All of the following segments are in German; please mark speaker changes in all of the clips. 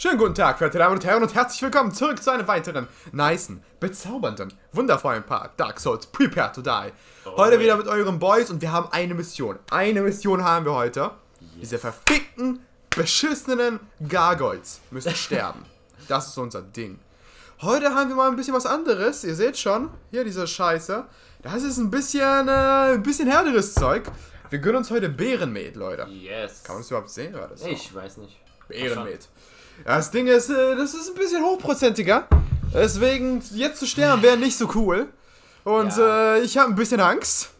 Speaker 1: Schönen guten Tag, verehrte Damen und Herren, und herzlich willkommen zurück zu einem weiteren nicen, bezaubernden, wundervollen Part Dark Souls Prepare to Die. Heute
Speaker 2: yeah.
Speaker 1: wieder mit euren Boys und wir haben eine Mission. Eine Mission haben wir heute. Diese verfickten, beschissenen Gargoyles müssen sterben. Das ist unser Ding. Heute haben wir mal ein bisschen was anderes. Ihr seht schon, hier diese Scheiße. Das ist ein bisschen, äh, ein bisschen härteres Zeug. Wir gönnen uns heute Bärenmet, Leute.
Speaker 2: Yes.
Speaker 1: Kann man das überhaupt sehen? Oder so?
Speaker 2: Ich weiß nicht.
Speaker 1: Ehrenmet. Ja, das Ding ist, äh, das ist ein bisschen hochprozentiger. Deswegen, jetzt zu sterben wäre nicht so cool. Und
Speaker 2: Ja.
Speaker 1: äh, ich habe ein bisschen Angst.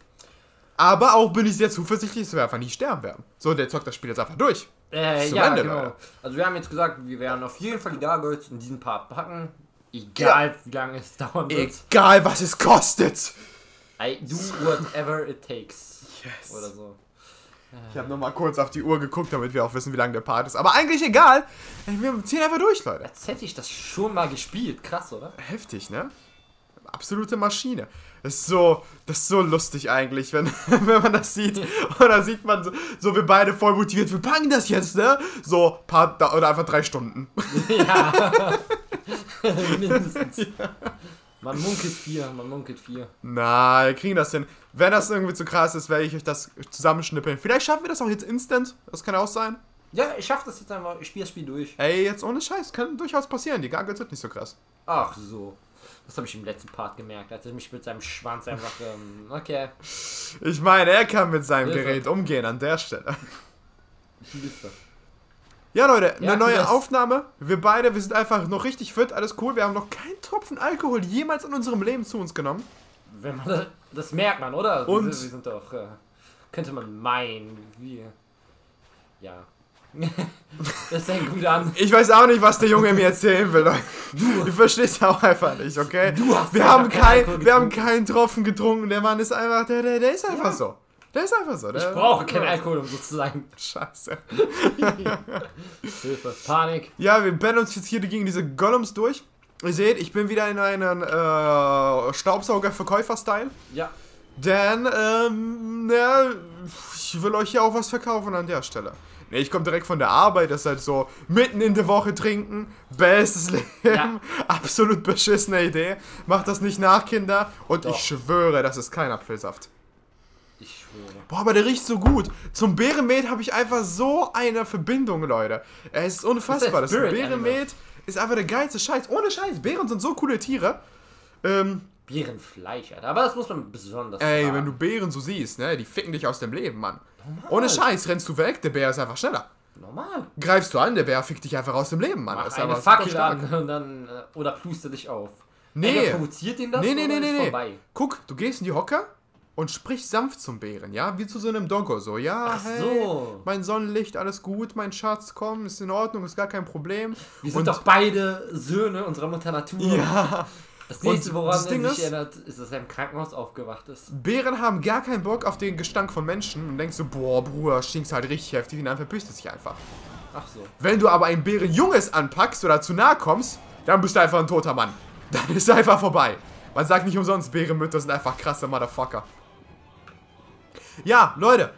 Speaker 1: Aber auch bin ich sehr zuversichtlich, dass wir einfach nie sterben werden. So, der zockt das Spiel jetzt einfach durch.
Speaker 2: Äh,
Speaker 1: Zum
Speaker 2: ja,
Speaker 1: Ende,
Speaker 2: genau.
Speaker 1: Leute.
Speaker 2: Also wir haben jetzt gesagt, wir werden auf jeden Fall die Gargoyles in diesen Part packen. Egal wie lange es dauern wird.
Speaker 1: Egal, was es kostet.
Speaker 2: I do whatever it takes.
Speaker 1: Yes.
Speaker 2: Oder so.
Speaker 1: Ich habe nochmal kurz auf die Uhr geguckt, damit wir auch wissen, wie lang der Part ist. Aber eigentlich egal. Wir ziehen einfach durch, Leute.
Speaker 2: Als hätte ich das schon mal gespielt. Krass, oder?
Speaker 1: Heftig, ne? Absolute Maschine. Das ist so, das ist so lustig eigentlich, wenn, wenn man das sieht. Und dann sieht man so, so wir beide voll motiviert, wir packen das jetzt, ne? So, paar, da- oder einfach drei Stunden.
Speaker 2: ja. Mindestens. Man munkelt vier, man munkelt vier.
Speaker 1: Na, wir kriegen das hin. Wenn das irgendwie zu krass ist, werde ich euch das zusammenschnippeln. Vielleicht schaffen wir das auch jetzt instant. Das kann auch sein.
Speaker 2: Ja, ich schaff das jetzt einfach. Ich spiele das Spiel durch.
Speaker 1: Ey, jetzt ohne Scheiß, kann durchaus passieren. Die Gargoyles sind nicht so krass.
Speaker 2: Ach so. Das habe ich im letzten Part gemerkt, als er mich mit seinem Schwanz einfach. Ähm, okay.
Speaker 1: Ich meine, er kann mit seinem
Speaker 2: Hilfe.
Speaker 1: Gerät umgehen an der Stelle.
Speaker 2: Hilfe.
Speaker 1: Ja, Leute,
Speaker 2: Ja,
Speaker 1: eine neue
Speaker 2: das.
Speaker 1: Aufnahme. Wir beide, wir sind einfach noch richtig fit, alles cool. Wir haben noch keinen Tropfen Alkohol jemals in unserem Leben zu uns genommen.
Speaker 2: Wenn man das, das merkt man, oder?
Speaker 1: Und?
Speaker 2: Wir sind, doch. Äh, könnte man meinen, wir. Ja. das fängt gut an.
Speaker 1: Ich weiß auch nicht, was der Junge mir erzählen will. Leute. Ich verstehe es auch einfach nicht, okay?
Speaker 2: Du hast
Speaker 1: wir haben,
Speaker 2: keinen
Speaker 1: kein, wir haben keinen Tropfen getrunken. Der Mann ist einfach, der, der, der ist einfach
Speaker 2: Ja.
Speaker 1: so. Der ist einfach so. Der,
Speaker 2: Ich brauche keinen Alkohol, um so zu sein.
Speaker 1: Scheiße.
Speaker 2: Hilfe. Panik.
Speaker 1: Ja, wir bennen uns jetzt hier gegen diese Golems durch. Ihr seht, ich bin wieder in einem äh, Staubsauger-Verkäufer-Style.
Speaker 2: Ja.
Speaker 1: Denn, ähm, ja, ich will euch ja auch was verkaufen an der Stelle. Ne, ich komme direkt von der Arbeit, das ist halt so mitten in der Woche trinken, bestes Leben,
Speaker 2: Ja.
Speaker 1: absolut beschissene Idee. Macht das nicht nach, Kinder. Und
Speaker 2: Doch.
Speaker 1: ich schwöre, das ist kein Apfelsaft.
Speaker 2: Schwöre.
Speaker 1: Boah, aber der riecht so gut. Zum Bärenmet habe ich einfach so eine Verbindung, Leute. Es ist unfassbar.
Speaker 2: Das
Speaker 1: Das, Bärenmet ist einfach der geilste Scheiß. Ohne Scheiß, Bären sind so coole Tiere. Ähm,
Speaker 2: Bärenfleisch, Alter. Aber das muss man besonders.
Speaker 1: Ey,
Speaker 2: tragen.
Speaker 1: wenn du Bären so siehst, ne, die ficken dich aus dem Leben, Mann. Ohne Scheiß, rennst du weg, der Bär ist einfach schneller.
Speaker 2: Normal.
Speaker 1: Greifst du an, der Bär fickt dich einfach aus dem Leben, Mann.
Speaker 2: Mach
Speaker 1: Das ist
Speaker 2: eine Fackel an und dann. Äh, oder pluster dich auf.
Speaker 1: Nee.
Speaker 2: Entweder provoziert ihn das
Speaker 1: Nee, nee, nee, nee, nee.
Speaker 2: vorbei.
Speaker 1: Guck, du gehst in die Hocker und sprichst sanft zum Bären, ja? Wie zu so einem Doggo, so, ja,
Speaker 2: Ach
Speaker 1: hey,
Speaker 2: so.
Speaker 1: mein Sonnenlicht, alles gut, mein Schatz, komm, ist in Ordnung, ist gar kein Problem.
Speaker 2: Wir sind
Speaker 1: und,
Speaker 2: doch beide Söhne unserer Mutter Natur.
Speaker 1: Ja,
Speaker 2: Das nächste, woran
Speaker 1: das
Speaker 2: er
Speaker 1: Ding
Speaker 2: sich
Speaker 1: ist-
Speaker 2: erinnert, ist, dass er im Krankenhaus aufgewacht ist.
Speaker 1: Bären haben gar keinen Bock auf den Gestank von Menschen und denkst so, boah, Bruder, stinkst halt richtig heftig und dann verpisst es sich einfach.
Speaker 2: Ach so.
Speaker 1: Wenn du aber ein Bärenjunges anpackst oder zu nahe kommst, dann bist du einfach ein toter Mann. Dann ist einfach vorbei. Man sagt nicht umsonst, Bärenmütter sind einfach krasse Motherfucker. Ja, Leute,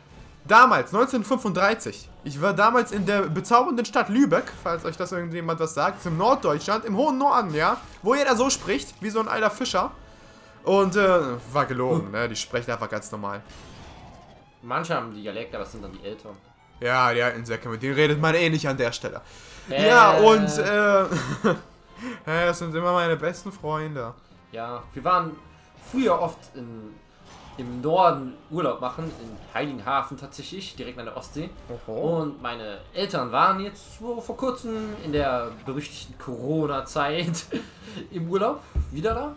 Speaker 1: damals, 1935, ich war damals in der bezaubernden Stadt Lübeck, falls euch das irgendjemand was sagt, im Norddeutschland, im hohen Norden, ja, wo jeder so spricht, wie so ein alter Fischer. Und, äh, war gelogen, ne, die sprechen einfach ganz normal.
Speaker 2: Manche haben Dialekt, aber es sind dann die Älteren.
Speaker 1: Ja, die alten Säcke, mit denen redet man eh nicht an der Stelle. Ja,
Speaker 2: Äh,
Speaker 1: und, äh, ja, das sind immer meine besten Freunde.
Speaker 2: Ja, wir waren früher oft in, im Norden Urlaub machen, in Heiligenhafen tatsächlich, direkt an der Ostsee. Und meine Eltern waren jetzt so vor kurzem in der berüchtigten Corona-Zeit im Urlaub wieder da.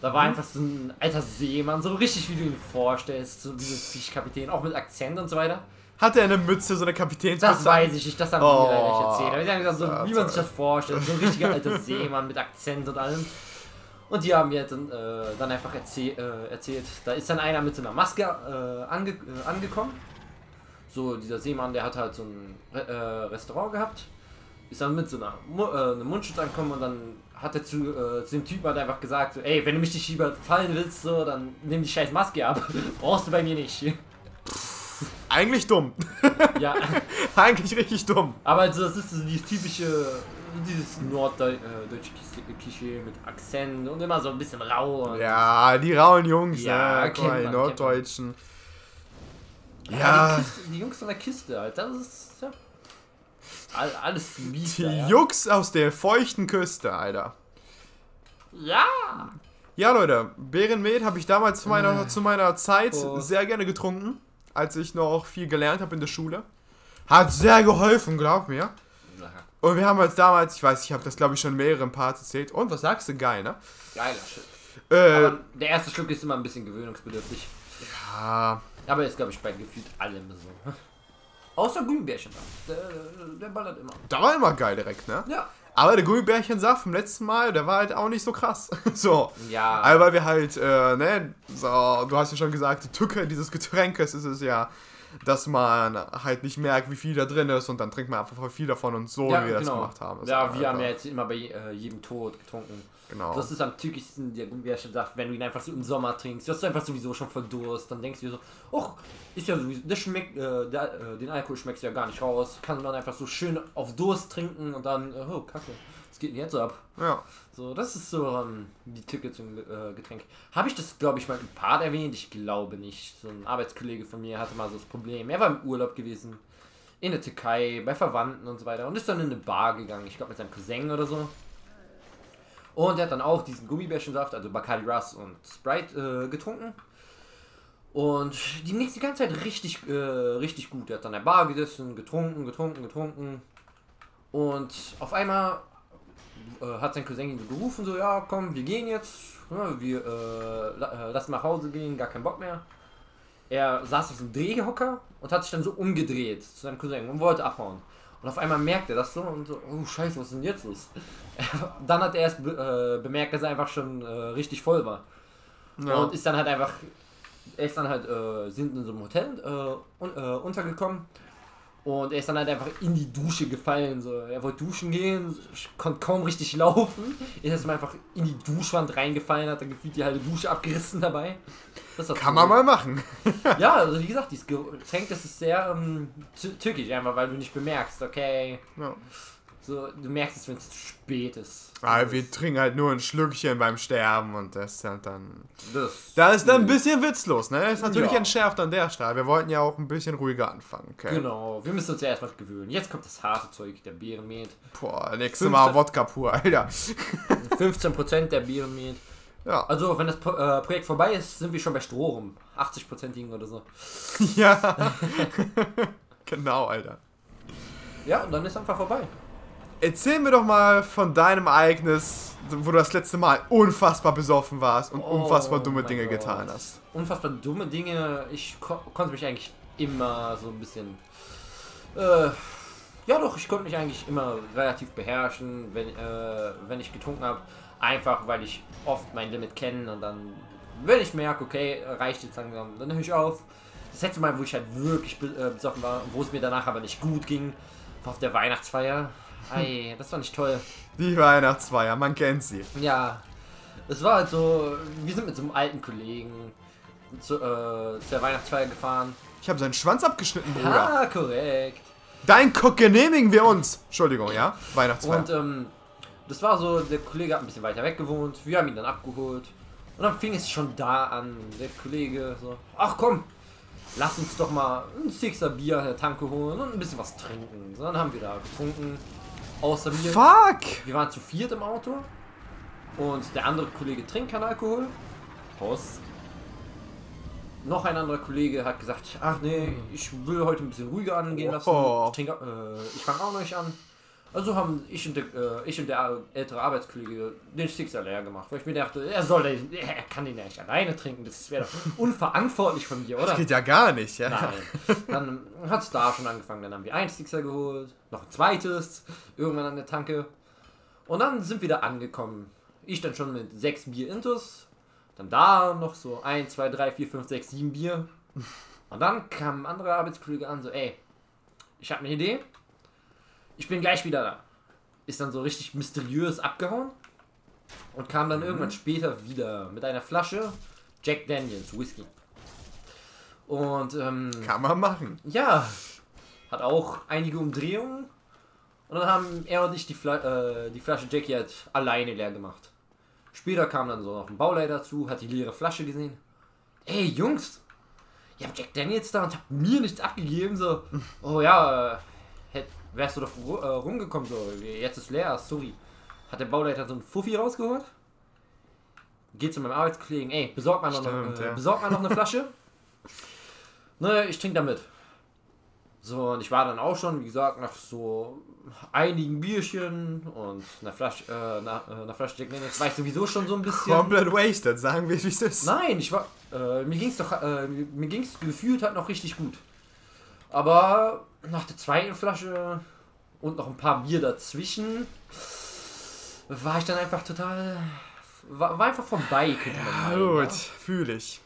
Speaker 2: Da war einfach so ein alter Seemann, so richtig wie du ihn vorstellst, so wie ein Fischkapitän, auch mit Akzent und so weiter.
Speaker 1: Hat er eine Mütze, so eine Kapitänsmütze?
Speaker 2: Das weiß ich nicht, das haben
Speaker 1: Oh.
Speaker 2: mir leider nicht erzählt. Aber haben gesagt, so, wie man sich das vorstellt, so ein richtiger alter Seemann mit Akzent und allem. Und die haben mir dann, äh, dann einfach erzäh äh, erzählt, da ist dann einer mit so einer Maske äh, ange äh, angekommen. So, dieser Seemann, der hat halt so ein Re äh, Restaurant gehabt, ist dann mit so einer Mu äh, einem Mundschutz angekommen und dann hat er zu, zu dem Typen halt einfach gesagt, so, ey, wenn du mich nicht überfallen willst, so, dann nimm die scheiß Maske ab. Brauchst du bei mir nicht.
Speaker 1: Eigentlich dumm.
Speaker 2: Ja,
Speaker 1: Eigentlich richtig dumm.
Speaker 2: aber also das ist so dieses typische, dieses norddeutsche Klischee mit Akzent und immer so ein bisschen rau.
Speaker 1: Ja, die rauen Jungs,
Speaker 2: Ja,
Speaker 1: ne? Guck mal, die. Norddeutschen.
Speaker 2: Ja,
Speaker 1: Ja,
Speaker 2: Die, Kiste, die Jungs von der Kiste, halt, das ist ja, all, alles mies.
Speaker 1: die
Speaker 2: ja.
Speaker 1: Jux aus der feuchten Küste, Alter.
Speaker 2: Ja!
Speaker 1: Ja, Leute, Bärenmet habe ich damals zu meiner, zu meiner Zeit
Speaker 2: Oh.
Speaker 1: sehr gerne getrunken, als ich noch viel gelernt habe in der Schule. Hat sehr geholfen, glaub mir. Und wir haben jetzt damals, ich weiß, ich habe das glaube ich schon in mehreren Parts erzählt. Und was sagst du, geil, ne?
Speaker 2: Geiler Shit.
Speaker 1: Äh,
Speaker 2: Aber der erste Schluck ist immer ein bisschen gewöhnungsbedürftig.
Speaker 1: ja,
Speaker 2: Aber ist, glaube ich, bei gefühlt allem so. Außer Gummibärchen. Der, der ballert immer.
Speaker 1: da war immer geil direkt, ne?
Speaker 2: Ja.
Speaker 1: Aber der Gummibärchensaft vom letzten Mal, der war halt auch nicht so krass. so.
Speaker 2: Ja.
Speaker 1: Aber weil wir halt, äh, ne, so, du hast ja schon gesagt, die Tücke dieses Getränkes ist es ja, dass man halt nicht merkt, wie viel da drin ist und dann trinkt man einfach voll viel davon und so,
Speaker 2: ja,
Speaker 1: wie wir das
Speaker 2: genau.
Speaker 1: gemacht haben. Das
Speaker 2: ja, wir haben ja jetzt immer bei äh, jedem Tod getrunken.
Speaker 1: Genau.
Speaker 2: Das ist am tückischsten, der Gummibärchensaft, wenn du ihn einfach so im Sommer trinkst. Du hast einfach sowieso schon voll Durst. Dann denkst du dir so, oh, ist ja sowieso, das schmeckt, äh, der, äh, den Alkohol schmeckst du ja gar nicht raus. Kann man einfach so schön auf Durst trinken und dann, äh, oh, kacke, was geht denn jetzt ab?
Speaker 1: ja.
Speaker 2: So, das ist so ähm, die Tücke zum äh, Getränk. Habe ich das, glaube ich, mal im Part erwähnt? Ich glaube nicht. So ein Arbeitskollege von mir hatte mal so das Problem. Er war im Urlaub gewesen. In der Türkei, bei Verwandten und so weiter. Und ist dann in eine Bar gegangen. Ich glaube mit seinem Cousin oder so. Und er hat dann auch diesen Gummibärchensaft, also Bacardi Ras und Sprite äh, getrunken. Und die nächste die ganze Zeit richtig, äh, richtig gut. Er hat an der Bar gesessen, getrunken, getrunken, getrunken. Und auf einmal äh, hat sein Cousin ihn so gerufen, so, ja, komm, wir gehen jetzt, ja, wir äh, la- äh, lassen nach Hause gehen, gar keinen Bock mehr. Er saß auf dem Drehhocker und hat sich dann so umgedreht zu seinem Cousin und wollte abhauen. Und auf einmal merkt er das so und so, oh scheiße, was ist denn jetzt los? dann hat er erst be äh, bemerkt, dass er einfach schon richtig voll war.
Speaker 1: ja.
Speaker 2: Und ist dann halt einfach, er ist dann halt, sind in so einem Hotel un, äh, untergekommen. Und er ist dann halt einfach in die Dusche gefallen. So. Er wollte duschen gehen, konnte kaum richtig laufen. Ist jetzt mal einfach in die Duschwand reingefallen, hat dann gefühlt die halbe Dusche abgerissen dabei. Das ist
Speaker 1: Kann man mal machen.
Speaker 2: Ja, also wie gesagt, dieses Getränk, das ist sehr ähm, tü- tückisch, einfach weil du nicht bemerkst, okay.
Speaker 1: Ja.
Speaker 2: So, du merkst es, wenn es zu spät ist.
Speaker 1: Aber
Speaker 2: Das
Speaker 1: wir
Speaker 2: ist-
Speaker 1: trinken halt nur ein Schlückchen beim Sterben und das ist halt dann.
Speaker 2: das,
Speaker 1: Da ist dann ein bisschen witzlos, ne? Ist natürlich
Speaker 2: Ja.
Speaker 1: entschärft an der Stelle. Wir wollten ja auch ein bisschen ruhiger anfangen, okay?
Speaker 2: Genau, wir müssen uns ja erstmal gewöhnen. Jetzt kommt das harte Zeug, der Bärenmet.
Speaker 1: Boah, nächstes
Speaker 2: 15
Speaker 1: Mal Wodka pur, Alter.
Speaker 2: 15% der Bärenmet.
Speaker 1: Ja.
Speaker 2: Also, wenn das äh, Projekt vorbei ist, sind wir schon bei Strohrum. 80% liegen oder so.
Speaker 1: Ja. genau, Alter.
Speaker 2: Ja, und dann ist einfach vorbei.
Speaker 1: Erzähl mir doch mal von deinem Ereignis, wo du das letzte Mal unfassbar besoffen warst und
Speaker 2: Oh
Speaker 1: unfassbar dumme Dinge
Speaker 2: Gott.
Speaker 1: getan hast.
Speaker 2: Unfassbar dumme Dinge. Ich ko konnte mich eigentlich immer so ein bisschen. Äh, ja, doch, ich konnte mich eigentlich immer relativ beherrschen, wenn, äh, wenn ich getrunken habe. Einfach, weil ich oft mein Limit kenne und dann, wenn ich merke, okay, reicht jetzt langsam, dann höre ich auf. Das letzte Mal, wo ich halt wirklich äh, besoffen war, wo es mir danach aber nicht gut ging, war auf der Weihnachtsfeier. Ei, das war nicht toll.
Speaker 1: Die Weihnachtsfeier, man kennt sie.
Speaker 2: Ja, es war halt so, wir sind mit so einem alten Kollegen zu, äh, zur Weihnachtsfeier gefahren.
Speaker 1: Ich habe seinen Schwanz abgeschnitten, Bruder.
Speaker 2: Ah, korrekt.
Speaker 1: Dein Cock genehmigen wir uns. Entschuldigung, ja? Weihnachtsfeier.
Speaker 2: Und ähm, das war so, der Kollege hat ein bisschen weiter weg gewohnt, wir haben ihn dann abgeholt. Und dann fing es schon da an, der Kollege so, ach komm, lass uns doch mal ein Sixer Bier an der Tanke holen und ein bisschen was trinken. So, dann haben wir da getrunken, außer mir.
Speaker 1: Fuck!
Speaker 2: Wir waren zu viert im Auto und der andere Kollege trinkt keinen Alkohol. Prost. Noch ein anderer Kollege hat gesagt, ach nee, ich will heute ein bisschen ruhiger angehen lassen.
Speaker 1: Oh.
Speaker 2: Ich, trinke, äh, ich fange auch noch nicht an. Also haben ich und, der, äh, ich und der ältere Arbeitskollege den Sixer leer gemacht, weil ich mir dachte, er soll den, er kann den ja nicht alleine trinken, das wäre doch unverantwortlich von mir, oder?
Speaker 1: Geht ja gar nicht, ja?
Speaker 2: Nein. Dann hat es da schon angefangen. Dann haben wir ein Sixer geholt, noch ein zweites, irgendwann an der Tanke. Und dann sind wir da angekommen. Ich dann schon mit sechs Bier Intus. Dann da noch so 1, 2, 3, 4, 5, 6, 7 Bier. Und dann kam ein anderer Arbeitskollege an, so, ey, ich habe eine Idee. Ich bin gleich wieder da. Ist dann so richtig mysteriös abgehauen. Und kam dann irgendwann später wieder mit einer Flasche Jack Daniels Whisky. Und ähm,
Speaker 1: Kann man machen.
Speaker 2: ja, hat auch einige Umdrehungen. Und dann haben er und ich die, Fla äh, die Flasche Jackie halt alleine leer gemacht. Später kam dann so noch ein Bauleiter dazu, hat die leere Flasche gesehen. Ey, Jungs, ihr habt Jack Daniels da und habt mir nichts abgegeben. So, oh ja, äh, wärst du doch äh, rumgekommen. So, jetzt ist leer, sorry. Hat der Bauleiter so einen Fuffi rausgeholt? Geht zu meinem Arbeitskollegen, ey, besorg mal noch,
Speaker 1: Stimmt,
Speaker 2: äh,
Speaker 1: ja.
Speaker 2: besorg mal noch eine Flasche. ne, ich trinke damit. So, und ich war dann auch schon, wie gesagt, nach so einigen Bierchen und einer Flasche, äh, einer, äh, einer Flasche Jack Daniels war ich sowieso schon so ein bisschen.
Speaker 1: Komplett wasted, sagen wir, wie es ist.
Speaker 2: Nein, ich war. Äh, mir ging's doch. Äh, mir ging's gefühlt halt noch richtig gut. Aber nach der zweiten Flasche und noch ein paar Bier dazwischen war ich dann einfach total. War, war einfach vorbei, könnte man
Speaker 1: Ja, gut,
Speaker 2: ja.
Speaker 1: fühle ich.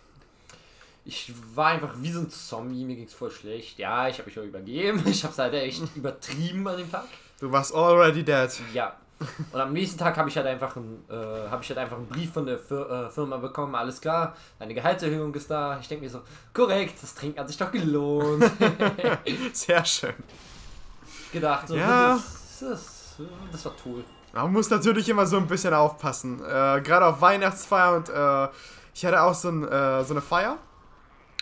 Speaker 2: Ich war einfach wie so ein Zombie, mir ging's voll schlecht. Ja, ich habe mich auch übergeben. Ich hab's halt echt übertrieben an dem Tag.
Speaker 1: Du warst already dead.
Speaker 2: Ja. Und am nächsten Tag habe ich halt einfach einen, äh, habe ich halt einfach einen Brief von der Fir äh, Firma bekommen. Alles klar, deine Gehaltserhöhung ist da. Ich denke mir so, korrekt, das Trinken hat sich doch gelohnt.
Speaker 1: Sehr schön.
Speaker 2: Gedacht, so,
Speaker 1: Ja.
Speaker 2: das, das, das war toll.
Speaker 1: Man muss natürlich immer so ein bisschen aufpassen. Äh, Gerade auf Weihnachtsfeier und äh, ich hatte auch so, ein, äh, so eine Feier.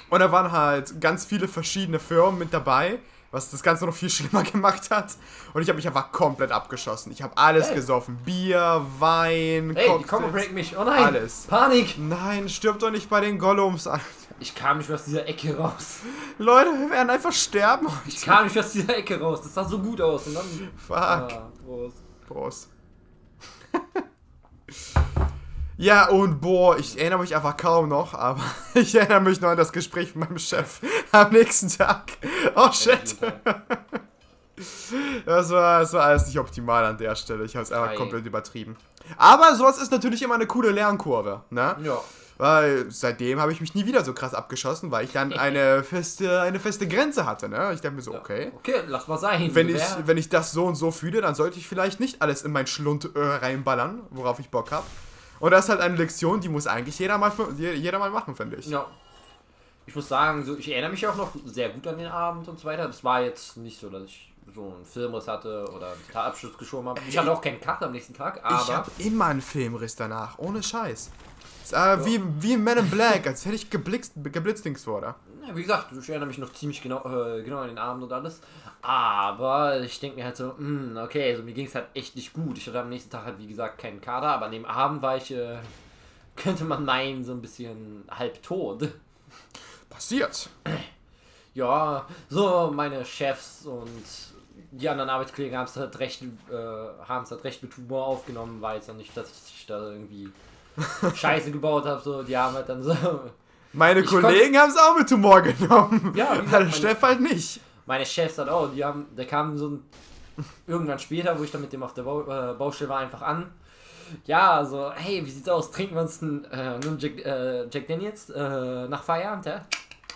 Speaker 1: Und da waren halt ganz viele verschiedene Firmen mit dabei, was das Ganze noch viel schlimmer gemacht hat. Und ich habe mich einfach komplett abgeschossen. Ich habe alles
Speaker 2: Hey.
Speaker 1: gesoffen. Bier, Wein,
Speaker 2: Hey,
Speaker 1: Cocktails.
Speaker 2: Combo break mich. Oh nein,
Speaker 1: Alles.
Speaker 2: Panik.
Speaker 1: Nein, stirb doch nicht bei den Gollums an.
Speaker 2: Ich kam nicht mehr aus dieser Ecke raus.
Speaker 1: Leute, wir werden einfach sterben.
Speaker 2: Ich kam nicht mehr aus dieser Ecke raus. Das sah so gut aus. Und dann,
Speaker 1: Fuck.
Speaker 2: ah, Prost.
Speaker 1: Prost. Ja, und boah, ich erinnere mich einfach kaum noch, aber ich erinnere mich noch an das Gespräch mit meinem Chef am nächsten Tag. Oh shit. Das war, das war alles nicht optimal an der Stelle. Ich habe es einfach
Speaker 2: Ei.
Speaker 1: komplett übertrieben. Aber sowas ist natürlich immer eine coole Lernkurve, ne?
Speaker 2: Ja.
Speaker 1: Weil seitdem habe ich mich nie wieder so krass abgeschossen, weil ich dann eine feste, eine feste Grenze hatte, ne? Ich dachte mir so, okay.
Speaker 2: Okay, lass mal sein.
Speaker 1: Wenn ich, wenn ich das so und so fühle, dann sollte ich vielleicht nicht alles in mein Schlund äh, reinballern, worauf ich Bock habe. Und das ist halt eine Lektion, die muss eigentlich jeder mal, je- jeder mal machen, finde ich.
Speaker 2: Ja. Ich muss sagen, so, ich erinnere mich auch noch sehr gut an den Abend und so weiter. Das war jetzt nicht so, dass ich so einen Filmriss hatte oder einen Totalabschluss geschoben habe. Ich hatte auch keinen Cut am nächsten Tag,
Speaker 1: ich
Speaker 2: aber
Speaker 1: habe immer einen Filmriss danach, ohne Scheiß. Ist, äh, wie, wie in Men in Black, als hätte ich geblitzt, geblitzdings wurde.
Speaker 2: ja, wie gesagt, ich erinnere mich noch ziemlich genau, äh, genau an den Abend und alles. Aber ich denke mir halt so, hm, okay, also mir ging es halt echt nicht gut. Ich hatte am nächsten Tag halt, wie gesagt, keinen Kader, aber an dem Abend war ich, äh, könnte man meinen, so ein bisschen halb tot.
Speaker 1: Passiert.
Speaker 2: Ja, so meine Chefs und die anderen Arbeitskollegen haben es halt recht, äh, haben es halt recht mit Humor aufgenommen, weil es dann nicht, dass ich da irgendwie Scheiße gebaut habe, so, die haben halt dann so,
Speaker 1: Meine
Speaker 2: Ich
Speaker 1: Kollegen haben es auch mit Humor genommen.
Speaker 2: Ja, wie gesagt,
Speaker 1: Steff halt nicht.
Speaker 2: Meine Chefs halt auch, die haben, der kam so ein, irgendwann später, wo ich dann mit dem auf der Bau, äh, Baustelle war, einfach an. Ja, so, hey, wie sieht's aus? Trinken wir uns einen, äh, einen Jack, äh, Jack Daniels äh, nach Feierabend, ja?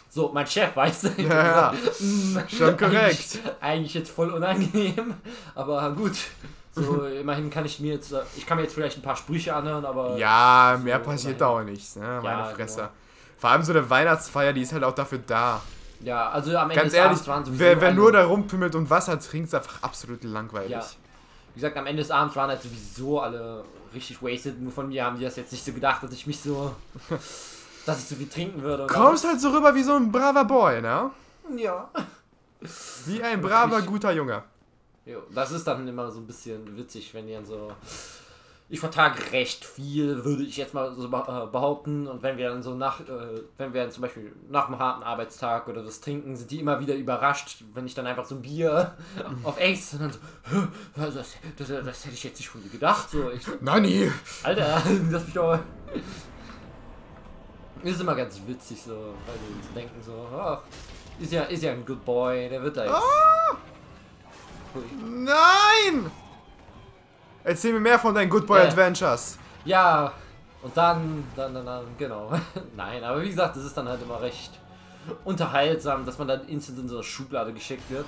Speaker 2: So, mein Chef, weißt du?
Speaker 1: Ja, ja.
Speaker 2: Mm,
Speaker 1: Schon korrekt.
Speaker 2: Eigentlich, eigentlich jetzt voll unangenehm, aber gut. So, immerhin kann ich mir jetzt, äh, ich kann mir jetzt vielleicht ein paar Sprüche anhören, aber.
Speaker 1: Ja,
Speaker 2: so,
Speaker 1: mehr passiert da auch nichts, ne? Meine
Speaker 2: Ja,
Speaker 1: Fresse.
Speaker 2: genau.
Speaker 1: Vor allem so eine Weihnachtsfeier, die ist halt auch dafür da.
Speaker 2: Ja, also am Ende
Speaker 1: Ganz
Speaker 2: des
Speaker 1: ehrlich,
Speaker 2: Abends waren sowieso
Speaker 1: wer, wer
Speaker 2: alle-
Speaker 1: nur da rumpimmelt und Wasser trinkt, ist einfach absolut langweilig.
Speaker 2: Ja. Wie gesagt, am Ende des Abends waren halt sowieso alle richtig wasted. Nur von mir haben die das jetzt nicht so gedacht, dass ich mich so. dass ich so viel trinken würde.
Speaker 1: Kommst halt so rüber wie so ein braver Boy, ne?
Speaker 2: Ja.
Speaker 1: Wie ein braver, guter Junge.
Speaker 2: Jo, das ist dann immer so ein bisschen witzig, wenn die dann so. Ich vertrage recht viel, würde ich jetzt mal so äh, behaupten. Und wenn wir dann so nach, äh, wenn wir dann zum Beispiel nach einem harten Arbeitstag oder das trinken, sind die immer wieder überrascht, wenn ich dann einfach so ein Bier auf Ace und dann so, "Hä, was, das, das, das hätte ich jetzt nicht von dir gedacht. So, ich
Speaker 1: Nani!
Speaker 2: Alter, lass mich doch. Ist immer ganz witzig so, weil die so denken so, ach, ist ja, ist ja ein Good Boy, der wird da jetzt. Hui.
Speaker 1: Nein! Erzähl mir mehr von deinen Good Boy
Speaker 2: Ja.
Speaker 1: Adventures.
Speaker 2: Ja, und dann, dann, dann, dann, genau. Nein, aber wie gesagt, das ist dann halt immer recht unterhaltsam, dass man dann instant in so eine Schublade geschickt wird.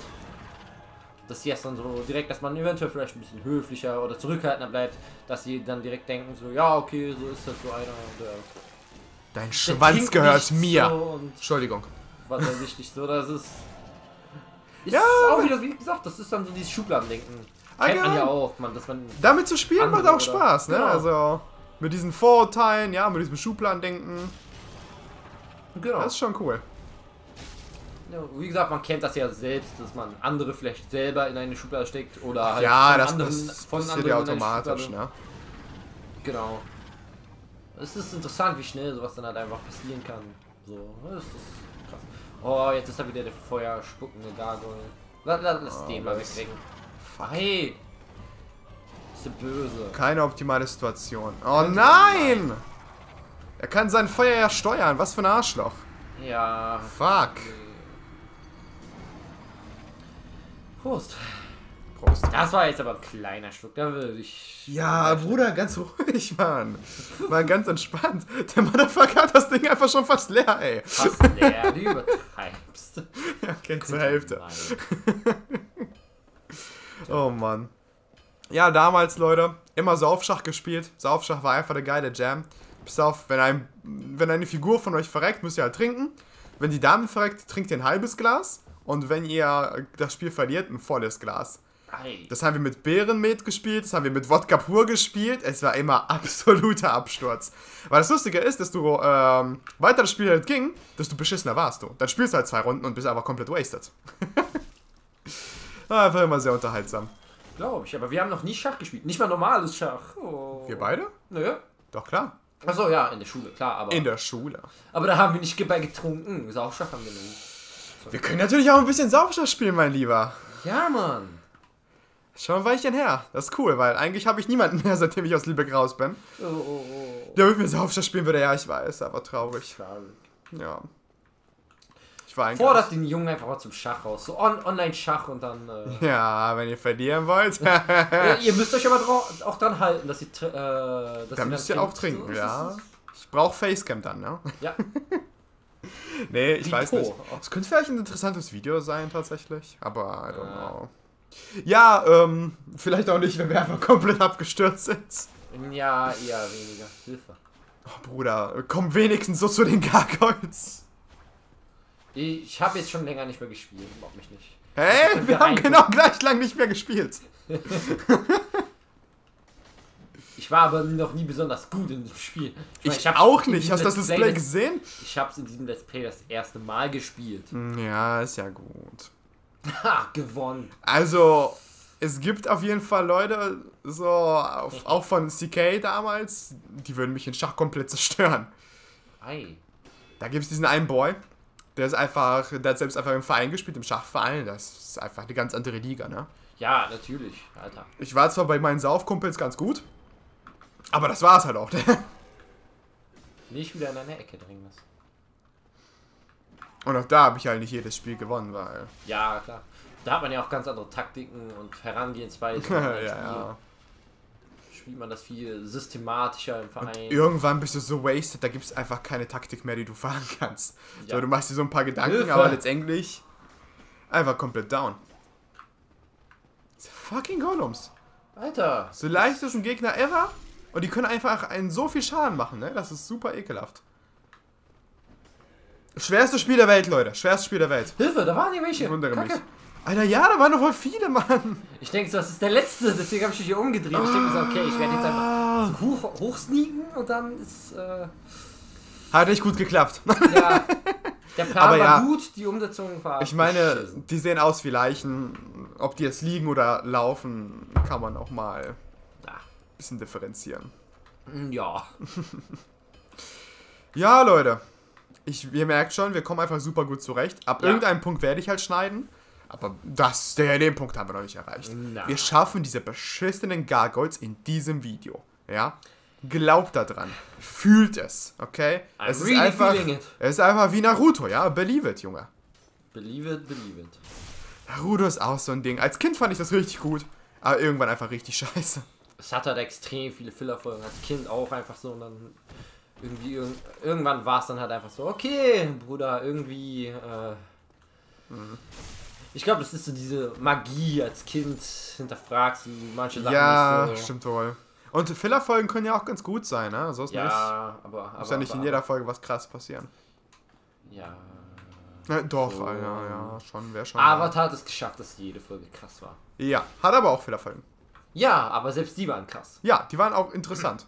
Speaker 2: Dass die erst dann so direkt, dass man eventuell vielleicht ein bisschen höflicher oder zurückhaltender bleibt, dass sie dann direkt denken so, ja, okay, so ist das so einer, der,
Speaker 1: Dein
Speaker 2: der
Speaker 1: Schwanz
Speaker 2: trinkt
Speaker 1: gehört mir.
Speaker 2: So und
Speaker 1: Entschuldigung.
Speaker 2: was weiß ich nicht so, das ist. Ist
Speaker 1: Ja,
Speaker 2: auch wieder, wie gesagt, das ist dann so dieses Schubladendenken. Kennt man
Speaker 1: ja.
Speaker 2: auch, man, dass man.
Speaker 1: Damit zu spielen macht auch? Spaß, ne?
Speaker 2: Genau.
Speaker 1: Also mit diesen Vorurteilen, ja, mit diesem Schubladendenken.
Speaker 2: Genau.
Speaker 1: Das ist schon cool.
Speaker 2: Ja, wie gesagt, man kennt das ja selbst, dass man andere vielleicht selber in eine Schublade steckt oder halt
Speaker 1: ja,
Speaker 2: von
Speaker 1: das,
Speaker 2: anderen,
Speaker 1: das
Speaker 2: von
Speaker 1: passiert ja automatisch, ne?
Speaker 2: Genau. Es ist interessant, wie schnell sowas dann halt einfach passieren kann. So, das ist krass. Oh, jetzt ist da wieder der feuerspuckende Gargoyle. Lass, lass,
Speaker 1: Oh,
Speaker 2: den mal wegrecken. Hey! Ist der böse.
Speaker 1: Keine optimale Situation. Oh nein! Er kann sein Feuer ja steuern. Was für ein Arschloch.
Speaker 2: Ja.
Speaker 1: Fuck.
Speaker 2: Prost.
Speaker 1: Prost.
Speaker 2: Das war jetzt aber ein kleiner Schluck, da würde ich.
Speaker 1: Ja, Bruder, ganz ruhig, Mann. Mal ganz entspannt. Der Motherfucker hat das Ding einfach schon fast leer, ey.
Speaker 2: Fast leer, du übertreibst.
Speaker 1: Ja, okay, zur Hälfte. Oh Mann. Ja, damals, Leute, immer Saufschach gespielt. Saufschach war einfach der geile Jam. Bis auf, wenn, ein, wenn eine Figur von euch verreckt, müsst ihr halt trinken. Wenn die Dame verreckt, trinkt ihr ein halbes Glas. Und wenn ihr das Spiel verliert, ein volles Glas. Das haben wir mit Bärenmet gespielt, das haben wir mit Wodka pur gespielt. Es war immer absoluter Absturz. Weil das Lustige ist, dass du ähm, weiter das Spiel halt ging, desto beschissener warst du. Dann spielst du halt zwei Runden und bist aber komplett wasted. War einfach immer sehr unterhaltsam.
Speaker 2: Glaube ich, aber wir haben noch nie Schach gespielt. Nicht mal normales Schach. Oh.
Speaker 1: Wir beide?
Speaker 2: Nö.
Speaker 1: Doch klar.
Speaker 2: Achso, ja, in der Schule, klar, aber.
Speaker 1: In der Schule.
Speaker 2: aber da haben wir nicht bei getrunken. Saufschach haben wir nicht.
Speaker 1: Wir können natürlich auch ein bisschen Saufschach spielen, mein Lieber.
Speaker 2: Ja, Mann.
Speaker 1: Schon ein Weilchen her. Das ist cool, weil eigentlich habe ich niemanden mehr, seitdem ich aus Lübeck raus bin.
Speaker 2: Oh, oh, oh.
Speaker 1: Der mit mir Saufschach spielen würde. Ja, ich weiß, aber traurig.
Speaker 2: Traurig.
Speaker 1: Ja. Ich war.
Speaker 2: Fordert den Jungen einfach mal zum Schach raus. So on Online-Schach und dann. Äh,
Speaker 1: Ja, wenn ihr verlieren wollt,
Speaker 2: ja, ihr müsst euch aber auch dran halten, dass ihr. Äh, dass
Speaker 1: dann müsst ihr auch trinken,
Speaker 2: So,
Speaker 1: ja. Ich brauche Facecam dann, ne?
Speaker 2: Ja.
Speaker 1: Nee, ich
Speaker 2: Wie
Speaker 1: weiß
Speaker 2: Po.
Speaker 1: nicht. Es könnte vielleicht ein interessantes Video sein, tatsächlich. Aber I don't
Speaker 2: Ja.
Speaker 1: know. Ja, ähm, vielleicht auch nicht, wenn wir einfach komplett abgestürzt sind.
Speaker 2: Ja, eher weniger. Hilfe.
Speaker 1: Oh, Bruder, komm wenigstens so zu den Gargoyles.
Speaker 2: Ich habe jetzt schon länger nicht mehr gespielt, überhaupt mich nicht.
Speaker 1: Hä?
Speaker 2: können
Speaker 1: Wir
Speaker 2: wir
Speaker 1: haben
Speaker 2: reingucken.
Speaker 1: genau gleich lang nicht mehr gespielt.
Speaker 2: Ich war aber noch nie besonders gut in dem Spiel. meine,
Speaker 1: Ich,
Speaker 2: hab's
Speaker 1: auch nicht.
Speaker 2: diesem
Speaker 1: Hast du das Display
Speaker 2: Play
Speaker 1: gesehen?
Speaker 2: Ich hab's in diesem Let's Play das erste Mal gespielt.
Speaker 1: Hm, Ja, ist ja gut.
Speaker 2: Ha, gewonnen.
Speaker 1: Also, es gibt auf jeden Fall Leute, so, auf, auch von CK damals, die würden mich in Schach komplett zerstören.
Speaker 2: Ei.
Speaker 1: Da gibt es diesen einen Boy, der ist einfach, der hat selbst einfach im Verein gespielt, im Schachverein. Das ist einfach eine ganz andere Liga, ne?
Speaker 2: Ja, natürlich, Alter.
Speaker 1: Ich war zwar bei meinen Saufkumpels ganz gut, aber das war's halt auch.
Speaker 2: Nicht wieder in eine Ecke drängen lassen.
Speaker 1: Und auch da habe ich halt nicht jedes Spiel gewonnen, weil.
Speaker 2: Ja, klar. Da hat man ja auch ganz andere Taktiken und Herangehensweisen.
Speaker 1: ja, ja.
Speaker 2: Spielt man das viel systematischer im Verein.
Speaker 1: Irgendwann bist du so wasted, da gibt es einfach keine Taktik mehr, die du fahren kannst.
Speaker 2: Ja.
Speaker 1: So, du machst dir so ein paar Gedanken,
Speaker 2: Hilfe.
Speaker 1: aber letztendlich einfach komplett down. Fucking Golems.
Speaker 2: Alter.
Speaker 1: So leichtesten Gegner ever. Und die können einfach einen so viel Schaden machen, ne? Das ist super ekelhaft. Schwerstes Spiel der Welt, Leute. Schwerstes Spiel der Welt.
Speaker 2: Hilfe, da waren die welche.
Speaker 1: Ich wundere mich. Alter, ja, da waren doch voll viele, Mann.
Speaker 2: Ich denke, das ist der letzte, deswegen habe ich mich hier umgedreht. Ich denke so, okay, ich werde jetzt einfach
Speaker 1: Ah,
Speaker 2: so hoch, hochsneaken und dann ist, äh,
Speaker 1: Hat nicht gut geklappt.
Speaker 2: ja, der Plan
Speaker 1: Aber
Speaker 2: war
Speaker 1: ja.
Speaker 2: gut, die Umsetzung war
Speaker 1: Ich meine,
Speaker 2: beschissen.
Speaker 1: die sehen aus wie Leichen. Ob die jetzt liegen oder laufen, kann man auch mal ein bisschen differenzieren.
Speaker 2: Ja.
Speaker 1: Ja, Leute. Ich, ihr merkt schon, wir kommen einfach super gut zurecht. Ab
Speaker 2: Ja.
Speaker 1: irgendeinem Punkt werde ich halt schneiden. Aber das, der, den Punkt haben wir noch nicht erreicht.
Speaker 2: Na.
Speaker 1: Wir schaffen diese beschissenen Gargoyles in diesem Video. Ja? Glaubt daran. Fühlt es, okay?
Speaker 2: I'm
Speaker 1: es ist
Speaker 2: really
Speaker 1: einfach,
Speaker 2: feeling it.
Speaker 1: es ist einfach wie Naruto, ja? Believe it, Junge.
Speaker 2: Believe it, believe it.
Speaker 1: Naruto ist auch so ein Ding. Als Kind fand ich das richtig gut, aber irgendwann einfach richtig scheiße.
Speaker 2: Es hat halt extrem viele Filler-Folgen. Als Kind auch einfach so und dann irgendwie irg irgendwann war es dann halt einfach so, okay, Bruder, irgendwie. Äh,
Speaker 1: Mhm.
Speaker 2: Ich glaube, das ist so diese Magie als Kind. Hinterfragst du manche Sachen
Speaker 1: Ja,
Speaker 2: nicht so.
Speaker 1: stimmt wohl. Und Filler-Folgen können ja auch ganz gut sein, ne? So ist nicht.
Speaker 2: Ja, aber. aber
Speaker 1: Muss ja nicht
Speaker 2: aber,
Speaker 1: in jeder Folge was krass passieren.
Speaker 2: Ja.
Speaker 1: Ja, doch,
Speaker 2: So.
Speaker 1: ja, ja, schon, wäre schon.
Speaker 2: Avatar hat es geschafft, dass jede Folge krass war.
Speaker 1: Ja, hat aber auch Fehlerfolgen.
Speaker 2: Ja, aber selbst die waren krass.
Speaker 1: Ja, die waren auch interessant.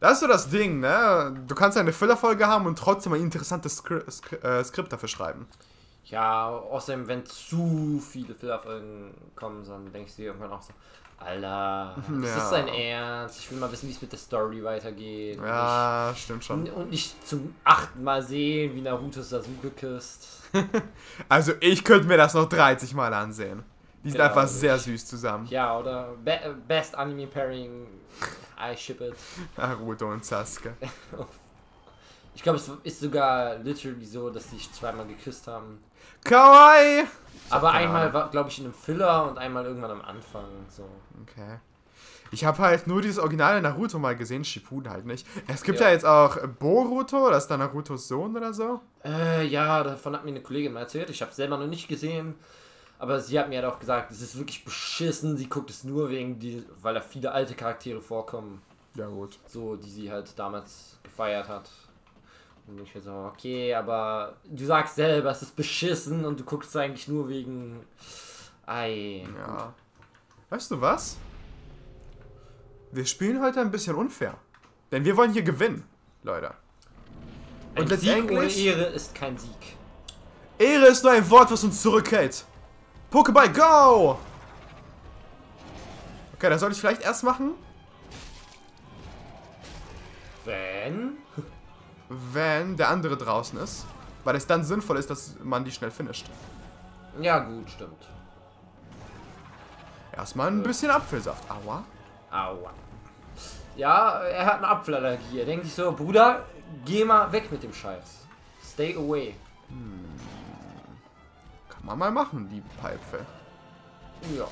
Speaker 1: Das ist so das Ding, ne? Du kannst eine Füllerfolge haben und trotzdem ein interessantes Skri Skri äh, Skript dafür schreiben.
Speaker 2: Ja, außerdem, wenn zu viele Fillerfolgen kommen, dann denkst du dir irgendwann auch so, Alter, ist
Speaker 1: Ja.
Speaker 2: das dein Ernst? Ich will mal wissen, wie es mit der Story weitergeht.
Speaker 1: Ja, stimmt
Speaker 2: nicht-
Speaker 1: schon.
Speaker 2: Und nicht zum achten Mal sehen, wie Naruto Sasuke küsst.
Speaker 1: Also ich könnte mir das noch 30 Mal ansehen. Die sind
Speaker 2: Genau,
Speaker 1: einfach
Speaker 2: ich-
Speaker 1: sehr süß zusammen.
Speaker 2: Ja, oder Be Best Anime Pairing, I ship it.
Speaker 1: Naruto und Sasuke.
Speaker 2: Ich glaube, es ist sogar literally so, dass sie sich zweimal geküsst haben.
Speaker 1: Kawaii!
Speaker 2: Aber einmal glaube ich, in einem Filler und einmal irgendwann am Anfang. So.
Speaker 1: Okay. Ich habe halt nur dieses originale Naruto mal gesehen, Shippuden halt nicht. Es gibt ja,
Speaker 2: Ja.
Speaker 1: jetzt auch Boruto, das ist dann Narutos Sohn oder so.
Speaker 2: Äh, ja, davon hat mir eine Kollegin mal erzählt. Ich habe es selber noch nicht gesehen. Aber sie hat mir halt auch gesagt, es ist wirklich beschissen. Sie guckt es nur wegen die, weil da viele alte Charaktere vorkommen.
Speaker 1: Ja gut.
Speaker 2: So, die sie halt damals gefeiert hat. Und ich so, okay, aber du sagst selber, es ist beschissen und du guckst eigentlich nur wegen. Ei.
Speaker 1: Ja. Weißt du was? Wir spielen heute ein bisschen unfair. Denn wir wollen hier gewinnen, Leute.
Speaker 2: Ein
Speaker 1: Und
Speaker 2: Sieg ohne
Speaker 1: letztendlich-
Speaker 2: Ehre ist kein Sieg.
Speaker 1: Ehre ist nur ein Wort, was uns zurückhält. Pokéball, go! Okay, das sollte ich vielleicht erst machen,
Speaker 2: Wenn.
Speaker 1: Wenn der andere draußen ist. Weil es dann sinnvoll ist, dass man die schnell finisht.
Speaker 2: Ja, gut, stimmt.
Speaker 1: Erstmal ein bisschen Apfelsaft. Aua.
Speaker 2: Aua. Ja, er hat eine Apfelallergie. Er denkt sich so, Bruder, geh mal weg mit dem Scheiß. Stay away.
Speaker 1: Kann man mal machen, die Äpfel.
Speaker 2: Ja.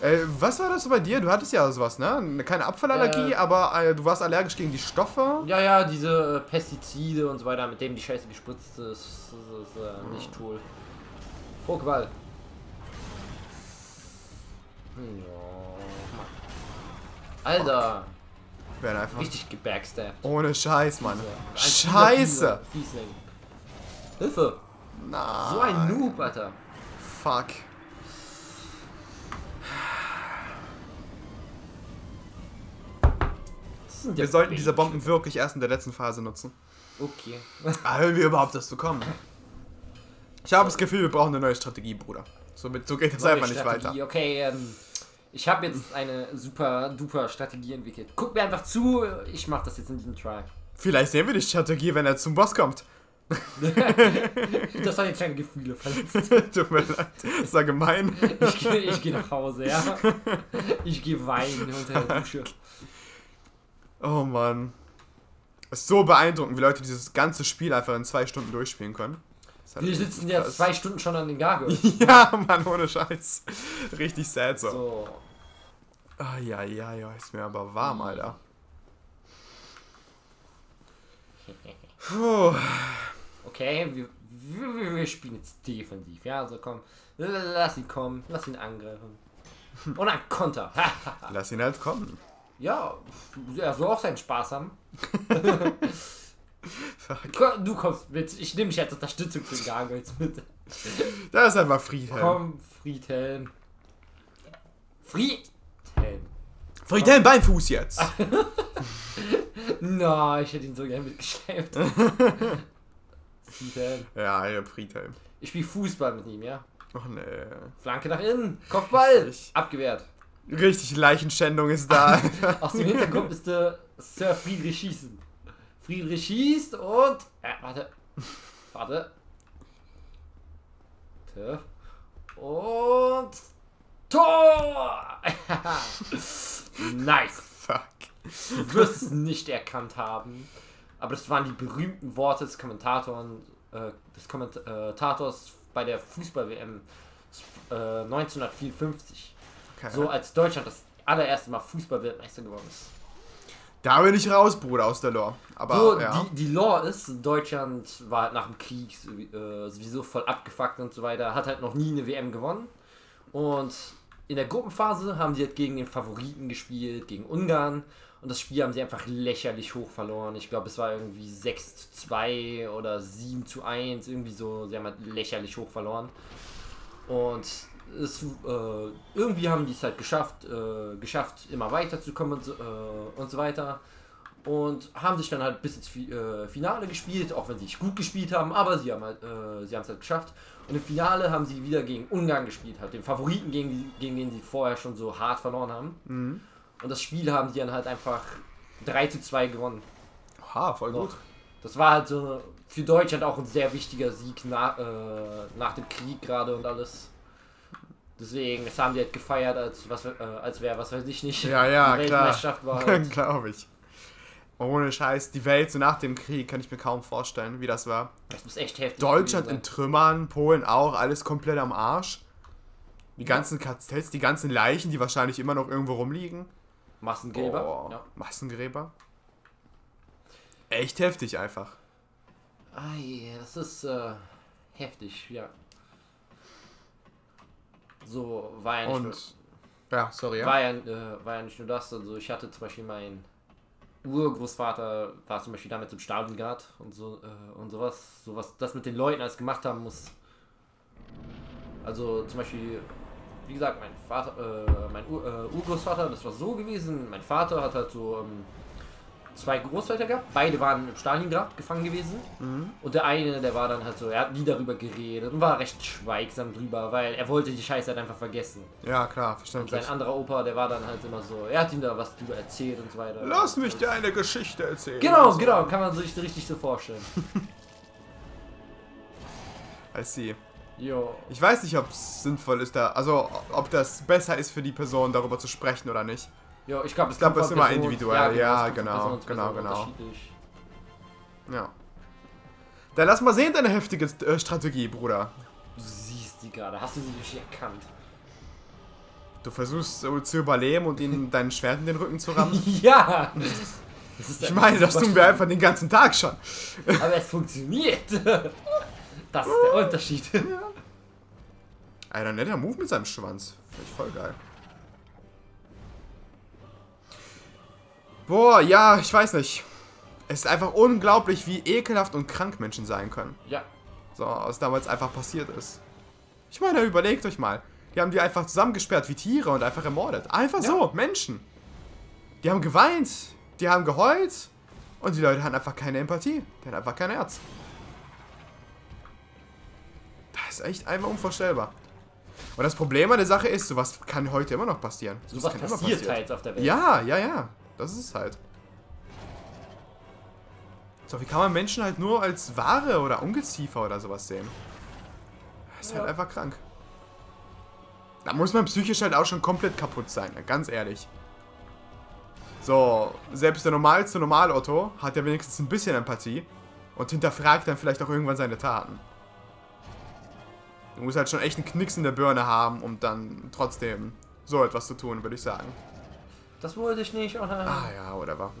Speaker 1: Äh, was war das bei dir? Du hattest ja sowas, ne? Keine Apfelallergie,
Speaker 2: Äh.
Speaker 1: aber äh, du warst allergisch gegen die Stoffe.
Speaker 2: Ja, ja, diese äh, Pestizide und so weiter, mit denen die Scheiße gespritzt ist, ist, ist äh, nicht cool. Pokéball. Ja. Alter,
Speaker 1: Werden einfach.
Speaker 2: richtig gebackstabbt.
Speaker 1: Ohne Scheiß, Mann. Scheiße.
Speaker 2: Fiesling. Hilfe!
Speaker 1: Na.
Speaker 2: So ein Noob, Alter.
Speaker 1: Fuck.
Speaker 2: Das sind
Speaker 1: Wir sollten diese. Bomben wirklich erst in der letzten Phase nutzen.
Speaker 2: Okay.
Speaker 1: Ah, wenn wir überhaupt dazu kommen. Ich habe das Gefühl, wir brauchen eine neue Strategie, Bruder. So, mit, so geht das
Speaker 2: Neue
Speaker 1: einfach nicht weiter.
Speaker 2: Strategie. Okay, ähm, ich habe jetzt eine super duper Strategie entwickelt. Guck mir einfach zu, ich mache das jetzt in diesem Try.
Speaker 1: Vielleicht sehen wir die Strategie, wenn er zum Boss kommt.
Speaker 2: Das hat jetzt keine Gefühle verletzt.
Speaker 1: Tut mir leid. Das war gemein.
Speaker 2: Ich gehe ich geh nach Hause, ja. Ich gehe weinen unter der Dusche.
Speaker 1: Oh Mann. Ist so beeindruckend, wie Leute dieses ganze Spiel einfach in zwei Stunden durchspielen können.
Speaker 2: Wir sitzen
Speaker 1: krass.
Speaker 2: zwei Stunden schon an den Gargoyles.
Speaker 1: Ja, Mann, ohne Scheiß. Richtig sad so.
Speaker 2: So.
Speaker 1: Ah, ja, ja, ja, ist mir aber warm, Alter. Puh.
Speaker 2: Okay, wir, wir, wir spielen jetzt defensiv. Ja, also komm. Lass ihn kommen, lass ihn angreifen. Und ein Konter.
Speaker 1: Lass ihn halt kommen.
Speaker 2: Ja, er soll auch seinen Spaß haben. Du kommst mit. Ich nehme dich als Unterstützung für den Gargoyles mit.
Speaker 1: Da ist einfach Friedhelm.
Speaker 2: Komm, Friedhelm. Friedhelm.
Speaker 1: Friedhelm beim Fuß jetzt.
Speaker 2: Na, ich hätte ihn so gerne mitgeschleppt. Friedhelm.
Speaker 1: Ja, ja, Friedhelm.
Speaker 2: Ich spiele Fußball mit ihm, ja.
Speaker 1: Och nee.
Speaker 2: Flanke nach innen. Kopfball.
Speaker 1: Ich-
Speaker 2: Abgewehrt.
Speaker 1: Richtig Leichenschändung ist da.
Speaker 2: Aus dem Hintergrund ist der Sir Friedrich schießen. Friedrich schießt und. Äh, warte. Warte. Und. Tor! nice.
Speaker 1: Fuck.
Speaker 2: Du wirst es nicht erkannt haben. Aber das waren die berühmten Worte des Kommentatoren, äh, des Kommentators bei der Fußball-WM äh, 1954.
Speaker 1: Okay.
Speaker 2: So als Deutschland das allererste Mal Fußball-Weltmeister geworden ist.
Speaker 1: Da bin ich raus, Bruder, aus der Lore. Aber
Speaker 2: So,
Speaker 1: ja.
Speaker 2: die, die Lore ist, Deutschland war halt nach dem Krieg äh, sowieso voll abgefuckt und so weiter, hat halt noch nie eine WM gewonnen. Und in der Gruppenphase haben sie halt gegen den Favoriten gespielt, gegen Ungarn. Und das Spiel haben sie einfach lächerlich hoch verloren. Ich glaube, es war irgendwie 6 zu 2 oder 7 zu 1, irgendwie so. Sie haben halt lächerlich hoch verloren. Und es, äh, irgendwie haben die es halt geschafft, äh, geschafft, immer weiterzukommen und so, äh, und so weiter. Und haben sich dann halt bis ins äh, Finale gespielt, auch wenn sie nicht gut gespielt haben, aber sie haben halt, äh, sie haben es halt geschafft. Und im Finale haben sie wieder gegen Ungarn gespielt, halt den Favoriten, gegen, gegen den sie vorher schon so hart verloren haben. Mhm. Und das Spiel haben sie dann halt einfach 3 zu 2 gewonnen.
Speaker 1: Ha, voll gut.
Speaker 2: Das war halt so für Deutschland auch ein sehr wichtiger Sieg nach, äh, nach dem Krieg gerade und alles. Deswegen, das haben die halt gefeiert, als, was, äh, als wäre, was weiß ich nicht,
Speaker 1: ja, ja, Weltmeisterschaft klar. war. Halt. Glaube ich. Ohne Scheiß, die Welt so nach dem Krieg kann ich mir kaum vorstellen, wie das war.
Speaker 2: Das muss echt heftig
Speaker 1: Deutschland in Trümmern, Polen auch, alles komplett am Arsch. Die ganzen KZs, die ganzen Leichen, die wahrscheinlich immer noch irgendwo rumliegen.
Speaker 2: Massengräber.
Speaker 1: Oh, ja. Massengräber. Echt heftig einfach.
Speaker 2: Ei, das ist äh, heftig, ja. So war ja nicht
Speaker 1: Und, nur, ja, sorry,
Speaker 2: ja. War ja, äh, war ja nicht nur das, also ich hatte zum Beispiel meinen Urgroßvater war zum Beispiel damit im Stalingrad und so äh, und sowas, sowas, das mit den Leuten als gemacht haben muss. Also zum Beispiel wie gesagt, mein Vater, äh, mein Ur äh, Urgroßvater, das war so gewesen. Mein Vater hat halt so ähm, zwei Großväter gehabt. Beide waren im Stalingrad gefangen gewesen. Mhm. Und der eine, der war dann halt so, er hat nie darüber geredet und war recht schweigsam drüber, weil er wollte die Scheiße halt einfach vergessen.
Speaker 1: Ja, klar, verständlich.
Speaker 2: Und sein anderer Opa, der war dann halt immer so, er hat ihm da was drüber erzählt und so weiter.
Speaker 1: Lass mich dir eine Geschichte erzählen.
Speaker 2: Genau, so. genau, kann man sich richtig so vorstellen.
Speaker 1: I see.
Speaker 2: Jo.
Speaker 1: Ich weiß nicht, ob es sinnvoll ist, da, also ob das besser ist für die Person, darüber zu sprechen oder nicht.
Speaker 2: Ja, ich glaube, es
Speaker 1: glaub, ist immer individuell. Ja, genau, genau, genau, genau. Ja. Dann lass mal sehen, deine heftige äh, Strategie, Bruder.
Speaker 2: Du siehst sie gerade. Hast du sie nicht erkannt?
Speaker 1: Du versuchst so zu überleben und ihnen dein Schwert in den Rücken zu rammen?
Speaker 2: ja!
Speaker 1: ich meine, das tun wir einfach den ganzen Tag schon.
Speaker 2: Aber es funktioniert. Das ist der Unterschied. Ja.
Speaker 1: Alter, netter Move mit seinem Schwanz. Finde ich voll geil. Boah, ja, ich weiß nicht. Es ist einfach unglaublich, wie ekelhaft und krank Menschen sein können.
Speaker 2: Ja.
Speaker 1: So, was damals einfach passiert ist. Ich meine, überlegt euch mal. Die haben die einfach zusammengesperrt wie Tiere und einfach ermordet. Einfach ja. so, Menschen. Die haben geweint, die haben geheult und die Leute hatten einfach keine Empathie. Die hatten einfach kein Herz. Das ist echt einfach unvorstellbar. Und das Problem an der Sache ist, sowas kann heute immer noch passieren.
Speaker 2: So was passiert passieren. halt auf der Welt.
Speaker 1: Ja, ja, ja. Das ist es halt. So, wie kann man Menschen halt nur als Ware oder Ungeziefer oder sowas sehen? Das ist halt ja. halt einfach krank. Da muss man psychisch halt auch schon komplett kaputt sein, ganz ehrlich. So, selbst der normalste Normal-Otto hat ja wenigstens ein bisschen Empathie und hinterfragt dann vielleicht auch irgendwann seine Taten. Du musst halt schon echt einen Knicks in der Birne haben, um dann trotzdem so etwas zu tun, würde ich sagen.
Speaker 2: Das wollte ich nicht, oder?
Speaker 1: Ah ja, oder war.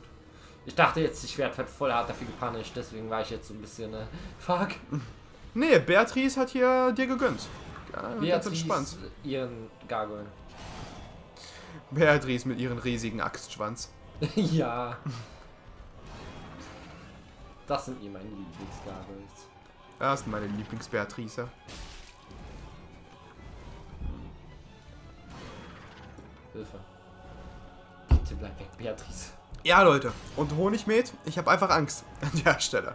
Speaker 2: Ich dachte jetzt, ich werde halt voll hart dafür gepunished, deswegen war ich jetzt so ein bisschen, äh, fuck.
Speaker 1: Nee, Beatrice hat hier dir gegönnt. Ja, Beatrice entspannt.
Speaker 2: ihren Gargoyle.
Speaker 1: Beatrice mit ihren riesigen Axtschwanz.
Speaker 2: ja. Das sind ihr meine Lieblingsgargoyles.
Speaker 1: Das sind meine Lieblingsbeatrice.
Speaker 2: Hilfe. Bitte bleib weg, Beatrice.
Speaker 1: Ja, Leute. Und Honigmet, ich habe einfach Angst an der Stelle.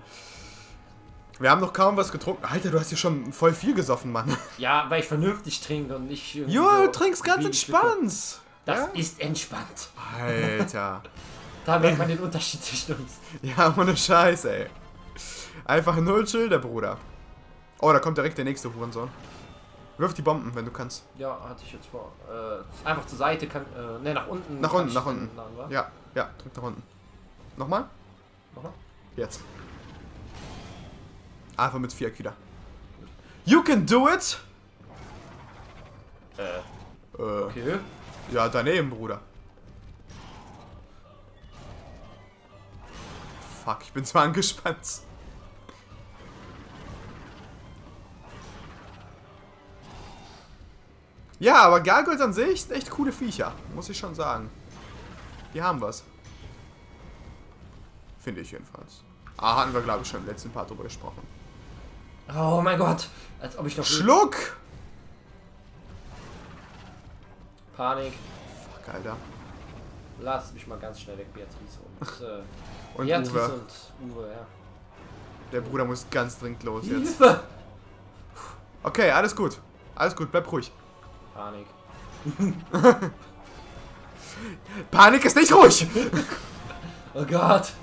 Speaker 1: Wir haben noch kaum was getrunken. Alter, du hast hier schon voll viel gesoffen, Mann.
Speaker 2: Ja, weil ich vernünftig trinke und nicht.
Speaker 1: Jo, so du trinkst ganz entspannt.
Speaker 2: Das ja? ist entspannt.
Speaker 1: Alter.
Speaker 2: da merkt man den Unterschied zwischen uns.
Speaker 1: Ja, ohne Scheiß, ey. Einfach null Chill, der Bruder. Oh, da kommt direkt der nächste Hurensohn. Wirf die Bomben, wenn du kannst.
Speaker 2: Ja, hatte ich jetzt vor. Äh, einfach zur Seite, kann, äh, ne, nach unten.
Speaker 1: Nach unten, nach unten. Dann, ja, ja, drück nach unten. Nochmal?
Speaker 2: Nochmal?
Speaker 1: Jetzt. Einfach mit vier wieder. You can do it!
Speaker 2: Äh. Äh. Okay.
Speaker 1: Ja, daneben, Bruder. Fuck, ich bin zwar angespannt. Ja, aber Gargoyles an sich sind echt coole Viecher. Muss ich schon sagen. Die haben was. Finde ich jedenfalls. Ah, hatten wir, glaube ich, schon im letzten Part drüber gesprochen.
Speaker 2: Oh mein Gott. Als ob ich noch...
Speaker 1: Schluck!
Speaker 2: Panik.
Speaker 1: Fuck, Alter.
Speaker 2: Lass mich mal ganz schnell weg, Beatrice und... Äh,
Speaker 1: Und
Speaker 2: Beatrice
Speaker 1: Uwe.
Speaker 2: und Uwe, ja.
Speaker 1: Der Bruder muss ganz dringend los jetzt.
Speaker 2: Hilfe!
Speaker 1: Okay, alles gut. Alles gut, bleib ruhig.
Speaker 2: Panik.
Speaker 1: Panik ist nicht ruhig!
Speaker 2: Oh Gott.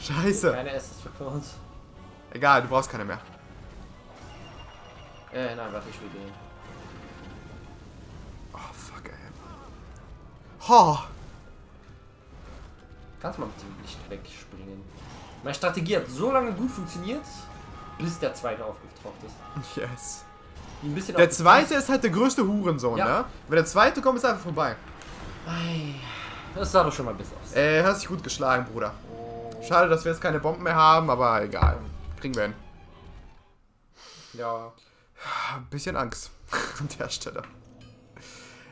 Speaker 1: Scheiße.
Speaker 2: Keine Esses für uns.
Speaker 1: Egal, du brauchst keine mehr.
Speaker 2: Äh, nein, warte, ich will den.
Speaker 1: Oh, fuck, ey. Ho!
Speaker 2: Kannst du mal mit dem Licht wegspringen? Meine Strategie hat so lange gut funktioniert, bis der zweite aufgetaucht ist.
Speaker 1: Yes. Der zweite ist halt der größte Hurensohn,
Speaker 2: Ja.
Speaker 1: ne? Wenn der zweite kommt, ist einfach vorbei.
Speaker 2: Ei, Das sah doch schon mal besser aus.
Speaker 1: Äh, hast dich gut geschlagen, Bruder. Schade, dass wir jetzt keine Bomben mehr haben, aber egal. Kriegen wir hin.
Speaker 2: Ja.
Speaker 1: Ein bisschen Angst an der Stelle.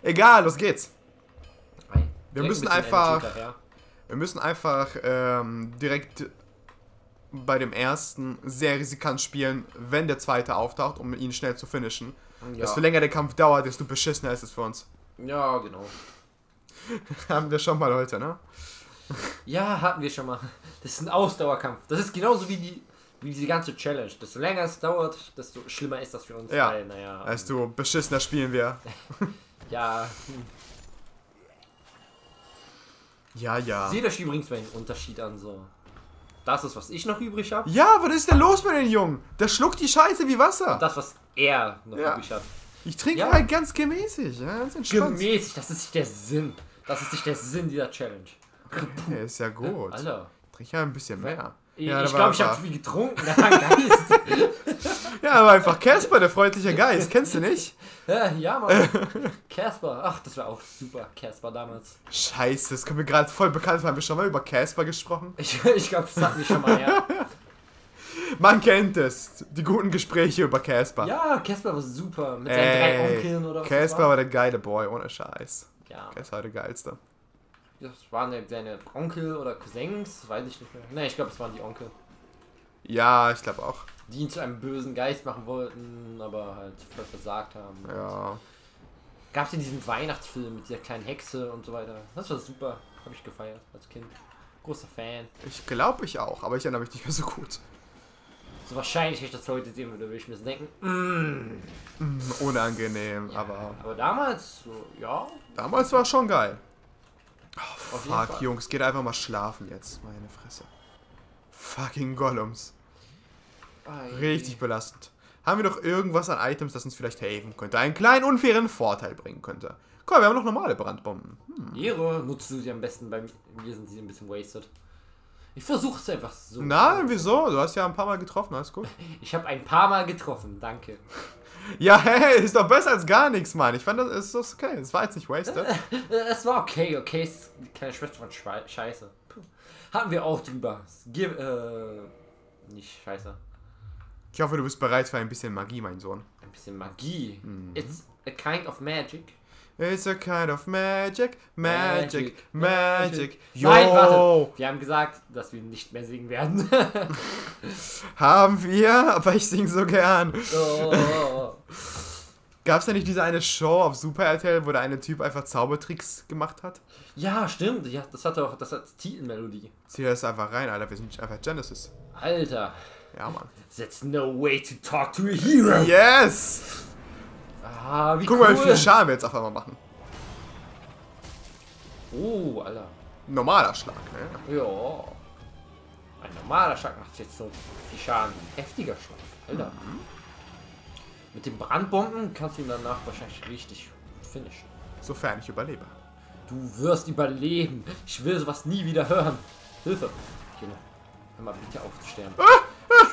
Speaker 1: Egal, los geht's. Wir
Speaker 2: ein
Speaker 1: müssen einfach-
Speaker 2: Energy daher.
Speaker 1: Wir müssen einfach direkt bei dem ersten sehr riskant spielen, wenn der zweite auftaucht, um ihn schnell zu finishen.
Speaker 2: Ja.
Speaker 1: Desto länger der Kampf dauert, desto beschissener ist es für uns.
Speaker 2: ja, genau.
Speaker 1: Haben wir schon mal heute, ne?
Speaker 2: Ja, hatten wir schon mal. Das ist ein Ausdauerkampf. Das ist genauso wie die wie diese ganze Challenge. Desto länger es dauert, desto schlimmer ist das für uns.
Speaker 1: Ja.
Speaker 2: Weil, naja,
Speaker 1: Desto beschissener spielen wir.
Speaker 2: ja.
Speaker 1: Ja, ja.
Speaker 2: Seht euch übrigens mal den Unterschied an. So. Das ist, was ich noch übrig habe.
Speaker 1: Ja, was ist denn los mit den Jungen? Der schluckt die Scheiße wie Wasser.
Speaker 2: Das, was er noch
Speaker 1: Ja.
Speaker 2: übrig hat.
Speaker 1: Ich trinke
Speaker 2: Ja.
Speaker 1: halt ganz gemäßig. Ja, ganz entspannt.
Speaker 2: Gemäßig, das ist nicht der Sinn. Das ist nicht der Sinn dieser Challenge.
Speaker 1: Okay, ist ja gut.
Speaker 2: Alter.
Speaker 1: Trink ja ein bisschen mehr.
Speaker 2: Ich
Speaker 1: Ja,
Speaker 2: glaube,
Speaker 1: da war
Speaker 2: ich habe zu viel getrunken. Der Geist.
Speaker 1: Ja, aber einfach Casper, der freundliche Geist. Kennst du nicht?
Speaker 2: ja, ja, Mann. Casper. Ach, das war auch super. Casper damals.
Speaker 1: Scheiße, das kommt mir gerade voll bekannt vor. Haben wir schon mal über Casper gesprochen?
Speaker 2: Ich, ich glaube, das hatten wir schon mal, ja.
Speaker 1: Man kennt es. Die guten Gespräche über Casper.
Speaker 2: Ja, Casper war super. Mit seinen drei
Speaker 1: Ey,
Speaker 2: Onkeln oder was
Speaker 1: Casper
Speaker 2: war.
Speaker 1: war der geile Boy, ohne Scheiß.
Speaker 2: Ja,
Speaker 1: Casper war der geilste.
Speaker 2: Das waren ja seine Onkel oder Cousins, weiß ich nicht mehr. Ne, ich glaube, es waren die Onkel.
Speaker 1: Ja, ich glaube auch.
Speaker 2: Die ihn zu einem bösen Geist machen wollten, aber halt voll versagt haben.
Speaker 1: Ja.
Speaker 2: Gab es ja diesen Weihnachtsfilm mit dieser kleinen Hexe und so weiter. Das war super. Habe ich gefeiert als Kind. Großer Fan.
Speaker 1: Ich glaube ich auch, aber ich erinnere mich nicht mehr so gut.
Speaker 2: So wahrscheinlich, wenn ich das heute sehen würde, würde ich mir so denken, mm.
Speaker 1: Hm, Unangenehm, aber
Speaker 2: Aber damals, so, ja,
Speaker 1: damals war schon geil.
Speaker 2: Jeden
Speaker 1: Fuck. Jungs, geht einfach mal schlafen jetzt. Meine Fresse. Fucking Gollums.
Speaker 2: Ei.
Speaker 1: Richtig belastend. Haben wir noch irgendwas an Items, das uns vielleicht helfen könnte? Einen kleinen unfairen Vorteil bringen könnte. Komm, wir haben noch normale Brandbomben. Hm.
Speaker 2: Ehre nutzt du sie am besten, bei mir sind sie ein bisschen wasted. Ich versuche es einfach so.
Speaker 1: Nein, wieso? Du hast ja ein paar Mal getroffen, alles gut.
Speaker 2: Ich habe ein paar Mal getroffen, danke.
Speaker 1: Ja, hey, ist doch besser als gar nichts, Mann. Ich fand, das ist okay. Es war jetzt nicht wasted.
Speaker 2: Es war okay, okay, ist die kleine Schwester von Schwe Scheiße. Puh. Hatten wir auch drüber. Ge äh, nicht Scheiße.
Speaker 1: Ich hoffe, du bist bereit für ein bisschen Magie, mein Sohn.
Speaker 2: Ein bisschen Magie.
Speaker 1: Mhm.
Speaker 2: It's a kind of magic.
Speaker 1: It's a kind of magic, magic,
Speaker 2: Magic,
Speaker 1: magic. Yo,
Speaker 2: Nein, warte. Wir haben gesagt, dass wir nicht mehr singen werden.
Speaker 1: haben wir, aber ich sing so gern.
Speaker 2: oh.
Speaker 1: Gab's da nicht diese eine Show auf Super RTL, wo der eine Typ einfach Zaubertricks gemacht hat?
Speaker 2: Ja, stimmt. Ja, das hat auch das hat Titelmelodie.
Speaker 1: Zieh das einfach rein, Alter. Wir sind einfach Genesis.
Speaker 2: Alter.
Speaker 1: Ja, Mann.
Speaker 2: That's no way to talk to a hero.
Speaker 1: Yes!
Speaker 2: Ah, wie
Speaker 1: Guck
Speaker 2: cool.
Speaker 1: mal, wie viel Schaden wir jetzt auf einmal machen.
Speaker 2: Oh, Alter.
Speaker 1: Normaler Schlag, ne?
Speaker 2: Ja. Ein normaler Schlag macht jetzt so viel Schaden. Ein heftiger Schlag. Alter.
Speaker 1: Mhm.
Speaker 2: Mit den Brandbomben kannst du ihn danach wahrscheinlich richtig finishen.
Speaker 1: Sofern ich überlebe.
Speaker 2: Du wirst überleben. Ich will sowas nie wieder hören. Hilfe. Junge, hör mal bitte auf zu sterben.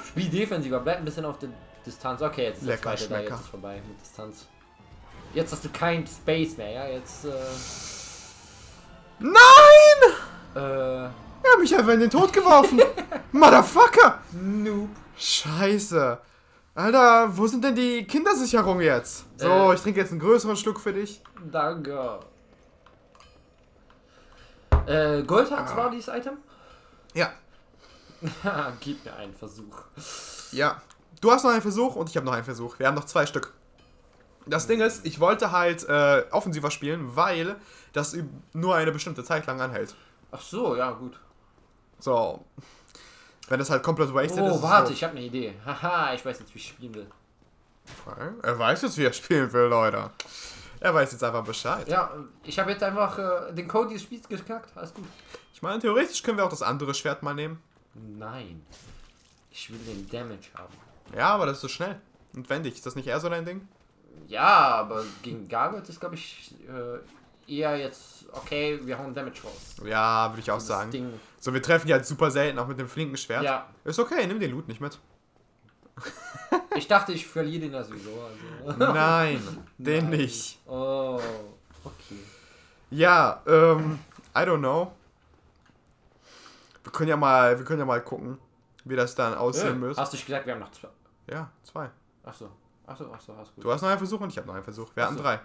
Speaker 2: Spiel defensiver, bleib ein bisschen auf der Distanz. Okay, jetzt ist
Speaker 1: Lecker
Speaker 2: der zweite da, jetzt ist vorbei mit Distanz. Jetzt hast du kein Space mehr, ja? Jetzt, äh,
Speaker 1: Nein!
Speaker 2: äh,
Speaker 1: Er hat mich einfach in den Tod geworfen. Motherfucker!
Speaker 2: Noob.
Speaker 1: Scheiße. Alter, wo sind denn die Kindersicherungen jetzt? So,
Speaker 2: Äh.
Speaker 1: ich trinke jetzt einen größeren Schluck für dich.
Speaker 2: Danke. Äh, Goldharz war dieses Item?
Speaker 1: Ja.
Speaker 2: Gib mir einen Versuch.
Speaker 1: Ja. Du hast noch einen Versuch und ich habe noch einen Versuch. Wir haben noch zwei Stück. Das Ding ist, ich wollte halt äh, offensiver spielen, weil das nur eine bestimmte Zeit lang anhält.
Speaker 2: Ach so, ja, gut.
Speaker 1: So. Wenn das halt komplett wasted ist.
Speaker 2: Oh,
Speaker 1: ist
Speaker 2: warte,
Speaker 1: so.
Speaker 2: ich habe eine Idee. Haha, ich weiß jetzt, wie ich spielen will.
Speaker 1: Okay. Er weiß jetzt, wie er spielen will, Leute. Er weiß jetzt einfach Bescheid.
Speaker 2: Ja, ich habe jetzt einfach äh, den Code dieses Spiels geknackt. Alles gut.
Speaker 1: Ich meine, theoretisch können wir auch das andere Schwert mal nehmen.
Speaker 2: Nein. Ich will den Damage haben.
Speaker 1: Ja, aber das ist so schnell. Und wendig. Ist das nicht eher so dein Ding?
Speaker 2: Ja, aber gegen Gargoyle ist, glaube ich, äh, eher jetzt, okay, wir hauen Damage raus.
Speaker 1: Ja, würde ich auch
Speaker 2: Das
Speaker 1: sagen.
Speaker 2: Ding,
Speaker 1: So, wir treffen die halt super selten, auch mit dem flinken Schwert.
Speaker 2: ja,
Speaker 1: Ist okay, nimm den Loot nicht mit.
Speaker 2: ich dachte, ich verliere den ja sowieso. Also.
Speaker 1: Nein, den
Speaker 2: Nein.
Speaker 1: nicht.
Speaker 2: Oh, okay.
Speaker 1: Ja, ähm, I don't know. Wir können ja mal, wir können ja mal gucken, wie das dann aussehen
Speaker 2: Äh,
Speaker 1: müsste.
Speaker 2: hast du nicht gesagt, wir haben noch zwei?
Speaker 1: Ja, zwei.
Speaker 2: Achso, achso, achso, hast gut.
Speaker 1: Du hast noch einen Versuch und ich habe noch einen Versuch. Wir hatten
Speaker 2: so.
Speaker 1: drei.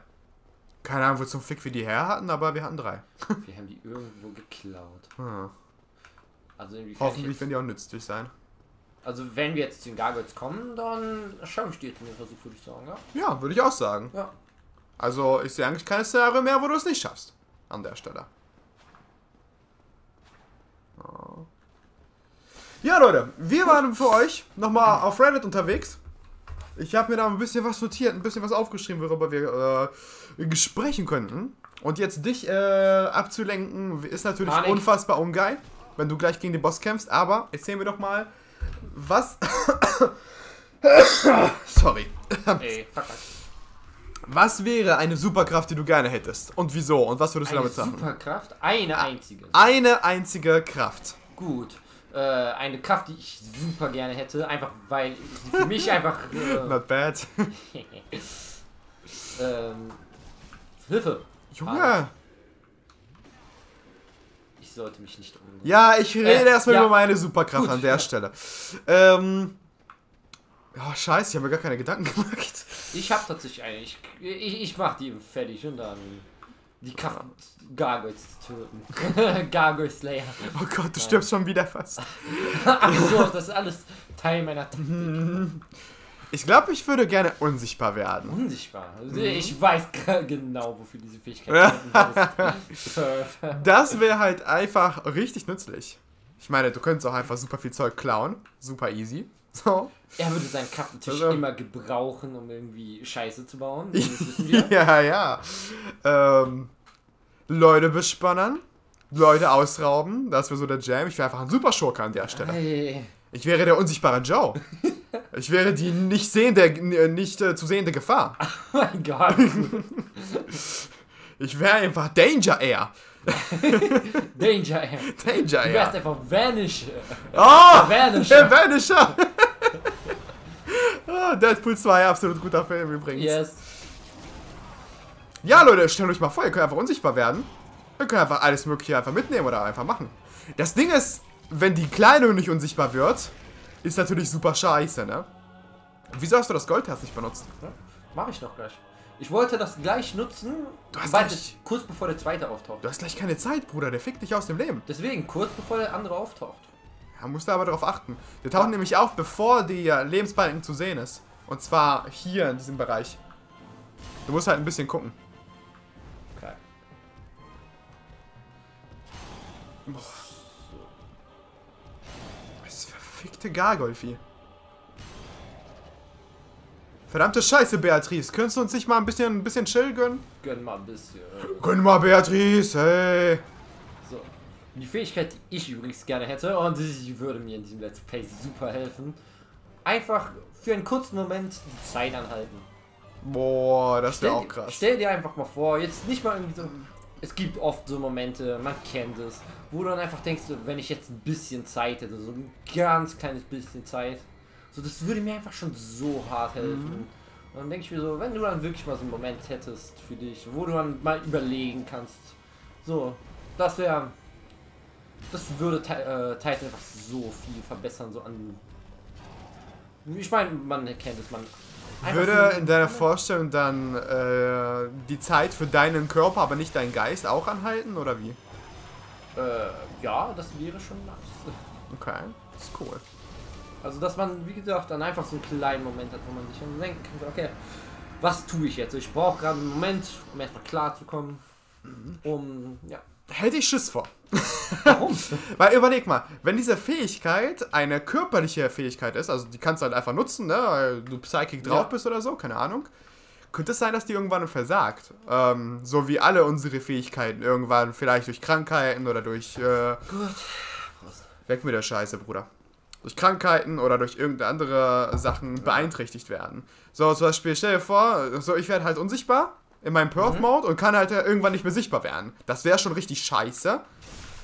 Speaker 1: Keine Ahnung, wo zum Fick wir die her hatten, aber wir hatten drei.
Speaker 2: Wir haben die irgendwo geklaut.
Speaker 1: Hm.
Speaker 2: Also
Speaker 1: Hoffentlich werden die auch nützlich sein.
Speaker 2: Also wenn wir jetzt zu den Gargoyles kommen, dann schaue ich dir jetzt in den Versuch, würde ich sagen, ja?
Speaker 1: Ja, würde ich auch sagen.
Speaker 2: Ja.
Speaker 1: Also, ich sehe eigentlich keine Szenario mehr, wo du es nicht schaffst. An der Stelle. Oh. Ja, Leute, wir waren für euch nochmal auf Reddit unterwegs. Ich habe mir da ein bisschen was notiert, ein bisschen was aufgeschrieben, worüber wir äh, sprechen könnten. Und jetzt dich äh, abzulenken, ist natürlich
Speaker 2: Panik.
Speaker 1: unfassbar ungeil, wenn du gleich gegen den Boss kämpfst. Aber erzähl mir doch mal, was. Sorry.
Speaker 2: Ey, fuck.
Speaker 1: Was wäre eine Superkraft, die du gerne hättest? Und wieso? Und was würdest du
Speaker 2: Eine
Speaker 1: damit machen?
Speaker 2: Superkraft? Eine einzige.
Speaker 1: Eine einzige Kraft.
Speaker 2: Gut. Äh, eine Kraft, die ich super gerne hätte, einfach weil für mich einfach. Äh,
Speaker 1: Not bad.
Speaker 2: ähm, Hilfe.
Speaker 1: Junge.
Speaker 2: Ich sollte mich nicht umgehen.
Speaker 1: Ja, ich rede
Speaker 2: Äh,
Speaker 1: erstmal
Speaker 2: ja.
Speaker 1: über meine Superkraft
Speaker 2: Gut.
Speaker 1: an der Stelle. Ähm. Oh, scheiße, ich habe mir gar keine Gedanken gemacht.
Speaker 2: Ich habe tatsächlich eine. Ich, ich, ich mach die fertig und dann die Kraft Gargoyles zu töten. Gargoyle Slayer.
Speaker 1: Oh Gott, du stirbst schon wieder fast.
Speaker 2: Ach so, das ist alles Teil meiner Taktik.
Speaker 1: Ich glaube, ich würde gerne unsichtbar werden.
Speaker 2: Unsichtbar. Also
Speaker 1: Mhm.
Speaker 2: Ich weiß genau, wofür diese Fähigkeit ist.
Speaker 1: Das wäre halt einfach richtig nützlich. Ich meine, du könntest auch einfach super viel Zeug klauen. Super easy. So.
Speaker 2: er würde seinen Kappentisch
Speaker 1: Also-
Speaker 2: immer gebrauchen, um irgendwie Scheiße zu bauen.
Speaker 1: Ja, ja. Ähm, Leute bespannen. Leute ausrauben. Das wäre so der Jam. Ich wäre einfach ein super Schurke an der Stelle. Ich wäre der unsichtbare Joe. Ich wäre die nicht sehende, nicht äh, zu sehende Gefahr.
Speaker 2: Oh mein Gott.
Speaker 1: Ich wäre einfach Danger Air.
Speaker 2: Danger Air.
Speaker 1: Danger
Speaker 2: Du wärst
Speaker 1: Air.
Speaker 2: einfach Vanish.
Speaker 1: Oh!
Speaker 2: Vanisher.
Speaker 1: Der Vanisher! oh, Deadpool 2, absolut guter Film übrigens.
Speaker 2: Yes.
Speaker 1: Ja, Leute, stellt euch mal vor, ihr könnt einfach unsichtbar werden. Ihr könnt einfach alles Mögliche einfach mitnehmen oder einfach machen. Das Ding ist, wenn die Kleidung nicht unsichtbar wird, ist natürlich super scheiße, ne? Wieso hast du das Goldherz nicht benutzt?
Speaker 2: Mach ich noch gleich. Ich wollte das gleich nutzen,
Speaker 1: Du hast
Speaker 2: weil
Speaker 1: gleich-
Speaker 2: kurz bevor der zweite auftaucht.
Speaker 1: Du hast gleich keine Zeit, Bruder, der fickt dich aus dem Leben.
Speaker 2: Deswegen, kurz bevor der andere auftaucht.
Speaker 1: Da musst du aber darauf achten. Der taucht nämlich auf, bevor die äh, Lebensbalken zu sehen ist. Und zwar hier in diesem Bereich. Du musst halt ein bisschen gucken. Das verfickte Gargolfi. Verdammte Scheiße, Beatrice. Könntest du uns nicht mal ein bisschen, ein bisschen chill gönnen?
Speaker 2: Gönn mal ein bisschen.
Speaker 1: Gönn mal, Beatrice, hey.
Speaker 2: So. Die Fähigkeit, die ich übrigens gerne hätte, und die würde mir in diesem Let's Play super helfen, einfach für einen kurzen Moment die Zeit anhalten.
Speaker 1: Boah, das wäre auch krass.
Speaker 2: stell dir einfach mal vor, jetzt nicht mal irgendwie so. Es gibt oft so Momente, man kennt es, wo du dann einfach denkst, wenn ich jetzt ein bisschen Zeit hätte, so ein ganz kleines bisschen Zeit, so das würde mir einfach schon so hart helfen. Und dann denke ich mir so, wenn du dann wirklich mal so einen Moment hättest für dich, wo du dann mal überlegen kannst, so, das wäre, das würde äh, Titan einfach so viel verbessern, so an Ich meine, man kennt es, man.
Speaker 1: Würde in deiner Vorstellung dann äh, die Zeit für deinen Körper, aber nicht deinen Geist auch anhalten oder wie?
Speaker 2: Äh, ja, das wäre schon nice.
Speaker 1: Okay, ist cool.
Speaker 2: Also, dass man, wie gesagt, dann einfach so einen kleinen Moment hat, wo man sich dann so, okay, was tue ich jetzt? Ich brauche gerade einen Moment, um erstmal klarzukommen. Um, ja.
Speaker 1: Hätte ich Schiss vor.
Speaker 2: Warum?
Speaker 1: Weil überleg mal, wenn diese Fähigkeit eine körperliche Fähigkeit ist, also die kannst du halt einfach nutzen, ne, weil du psychic drauf
Speaker 2: Ja.
Speaker 1: bist oder so, keine Ahnung, könnte es sein, dass die irgendwann versagt. Ähm, so wie alle unsere Fähigkeiten irgendwann, vielleicht durch Krankheiten oder durch, äh,
Speaker 2: Gut.
Speaker 1: weg mit der Scheiße, Bruder. Durch Krankheiten oder durch irgendeine andere Sachen beeinträchtigt werden. So, zum Beispiel, stell dir vor, so ich werde halt unsichtbar in meinem Perth-Mode und kann halt irgendwann nicht mehr sichtbar werden. Das wäre schon richtig scheiße.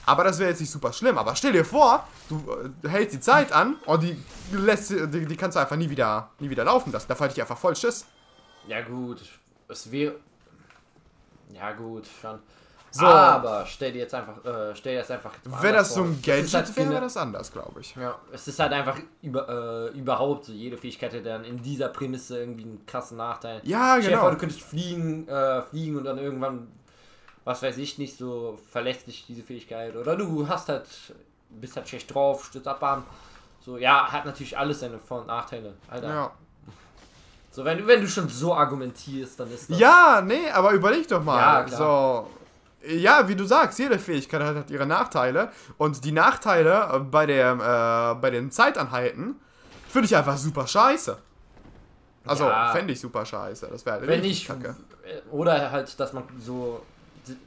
Speaker 1: Aber das wäre jetzt nicht super schlimm. Aber stell dir vor, du äh, hältst die Zeit an und die, lässt, die, die kannst du einfach nie wieder, nie wieder laufen lassen. Da hätte ich einfach voll Schiss.
Speaker 2: Ja, gut. Es wäre. Ja, gut, schon.
Speaker 1: So.
Speaker 2: Aber stell dir jetzt einfach, äh, stell dir jetzt einfach. mal
Speaker 1: Wäre das so ein
Speaker 2: halt
Speaker 1: Gadget,
Speaker 2: für
Speaker 1: wäre
Speaker 2: eine-
Speaker 1: das anders, glaube ich.
Speaker 2: Ja, es ist halt einfach über, äh, überhaupt so, jede Fähigkeit hätte dann in dieser Prämisse irgendwie einen krassen Nachteil.
Speaker 1: Ja,
Speaker 2: Stell dir vor,
Speaker 1: genau.
Speaker 2: du könntest fliegen, äh, fliegen und dann irgendwann, was weiß ich, nicht so verlässlich diese Fähigkeit. Oder du hast halt, bist halt schlecht drauf, stürzt ab, So, ja, hat natürlich alles seine Vor- und Nachteile. Alter.
Speaker 1: Ja.
Speaker 2: So, wenn, du- wenn du schon so argumentierst, dann ist das.
Speaker 1: Ja, nee, aber überleg doch mal.
Speaker 2: Ja, klar.
Speaker 1: so. Ja, wie du sagst, jede Fähigkeit hat, hat ihre Nachteile. Und die Nachteile äh, bei, dem, äh, bei den Zeitanhalten finde ich einfach super scheiße. Also,
Speaker 2: Ja.
Speaker 1: fände ich super scheiße. Das wäre halt
Speaker 2: Wenn nicht,
Speaker 1: kacke.
Speaker 2: oder halt, dass man so,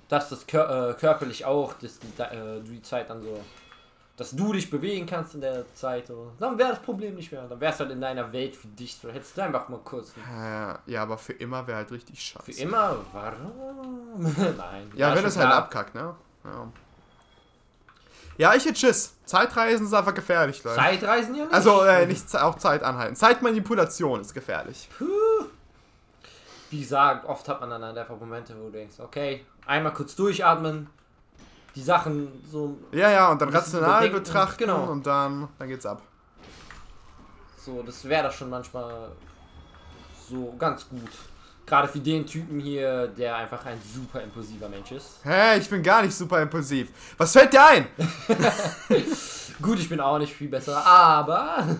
Speaker 2: dass das kör äh, körperlich auch, dass die, äh, die Zeit dann so, dass du dich bewegen kannst in der Zeit, so, dann wäre das Problem nicht mehr. Dann wärst du halt in deiner Welt für dich, so hättest du einfach mal kurz
Speaker 1: Äh, ja, aber für immer wäre halt richtig scheiße.
Speaker 2: für immer, warum? Nein.
Speaker 1: Ja, wenn es halt abkackt, ne? Ja. Ja, ich hätte Schiss. Zeitreisen ist einfach gefährlich, Leute.
Speaker 2: Zeitreisen ja nicht.
Speaker 1: Also, äh, nicht auch Zeit anhalten. Zeitmanipulation ist gefährlich.
Speaker 2: Wie gesagt, oft hat man dann einfach Momente, wo du denkst, okay, einmal kurz durchatmen, die Sachen so,
Speaker 1: Ja, ja, und dann rational betrachten
Speaker 2: genau.
Speaker 1: und dann, dann geht's ab.
Speaker 2: so, das wäre das schon manchmal so ganz gut. Gerade für den Typen hier, der einfach ein super impulsiver Mensch ist.
Speaker 1: Hä, ich bin gar nicht super impulsiv. Was fällt dir ein?
Speaker 2: Gut, ich bin auch nicht viel besser, aber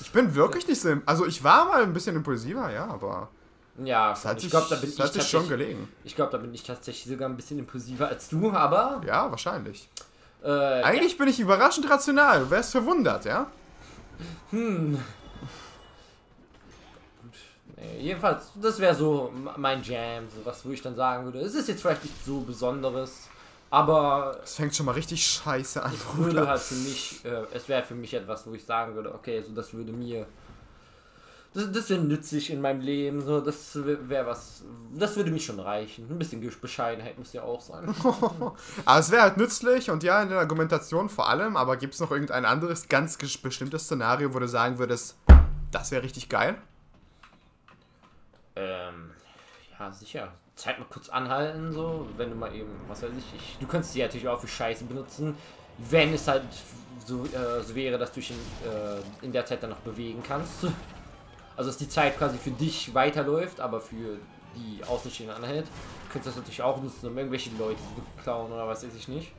Speaker 1: Ich bin wirklich nicht so. Also, ich war mal ein bisschen impulsiver, ja, aber.
Speaker 2: Ja,
Speaker 1: Das hat
Speaker 2: ich glaube, da bin ich
Speaker 1: hat sich schon
Speaker 2: tatsächlich,
Speaker 1: gelegen.
Speaker 2: ich glaube, da bin ich tatsächlich sogar ein bisschen impulsiver als du, aber
Speaker 1: Ja, wahrscheinlich.
Speaker 2: äh,
Speaker 1: Eigentlich bin ich überraschend rational. Du wärst verwundert, ja?
Speaker 2: Hm. Nee, jedenfalls, das wäre so mein Jam, so was, wo ich dann sagen würde, es ist jetzt vielleicht nicht so Besonderes, aber
Speaker 1: Das fängt schon mal richtig scheiße an.
Speaker 2: es würde halt für mich, äh, es wäre für mich etwas, wo ich sagen würde, okay, so das würde mir, das, das wäre nützlich in meinem Leben, so das wäre was, das würde mich schon reichen. Ein bisschen Bescheidenheit muss ja auch sein.
Speaker 1: Aber es wäre halt nützlich und ja, in der Argumentation vor allem, aber gibt es noch irgendein anderes ganz bestimmtes Szenario, wo du sagen würdest, das wäre richtig geil?
Speaker 2: Ähm, ja, sicher. Zeit mal kurz anhalten, so, wenn du mal eben, was weiß ich, ich du könntest sie natürlich auch für Scheiße benutzen, wenn es halt so, äh, so wäre, dass du dich in, äh, in der Zeit dann noch bewegen kannst. Also, dass die Zeit quasi für dich weiterläuft, aber für die Außenstehenden anhält. Du könntest das natürlich auch nutzen, um irgendwelche Leute zu klauen oder was weiß ich nicht.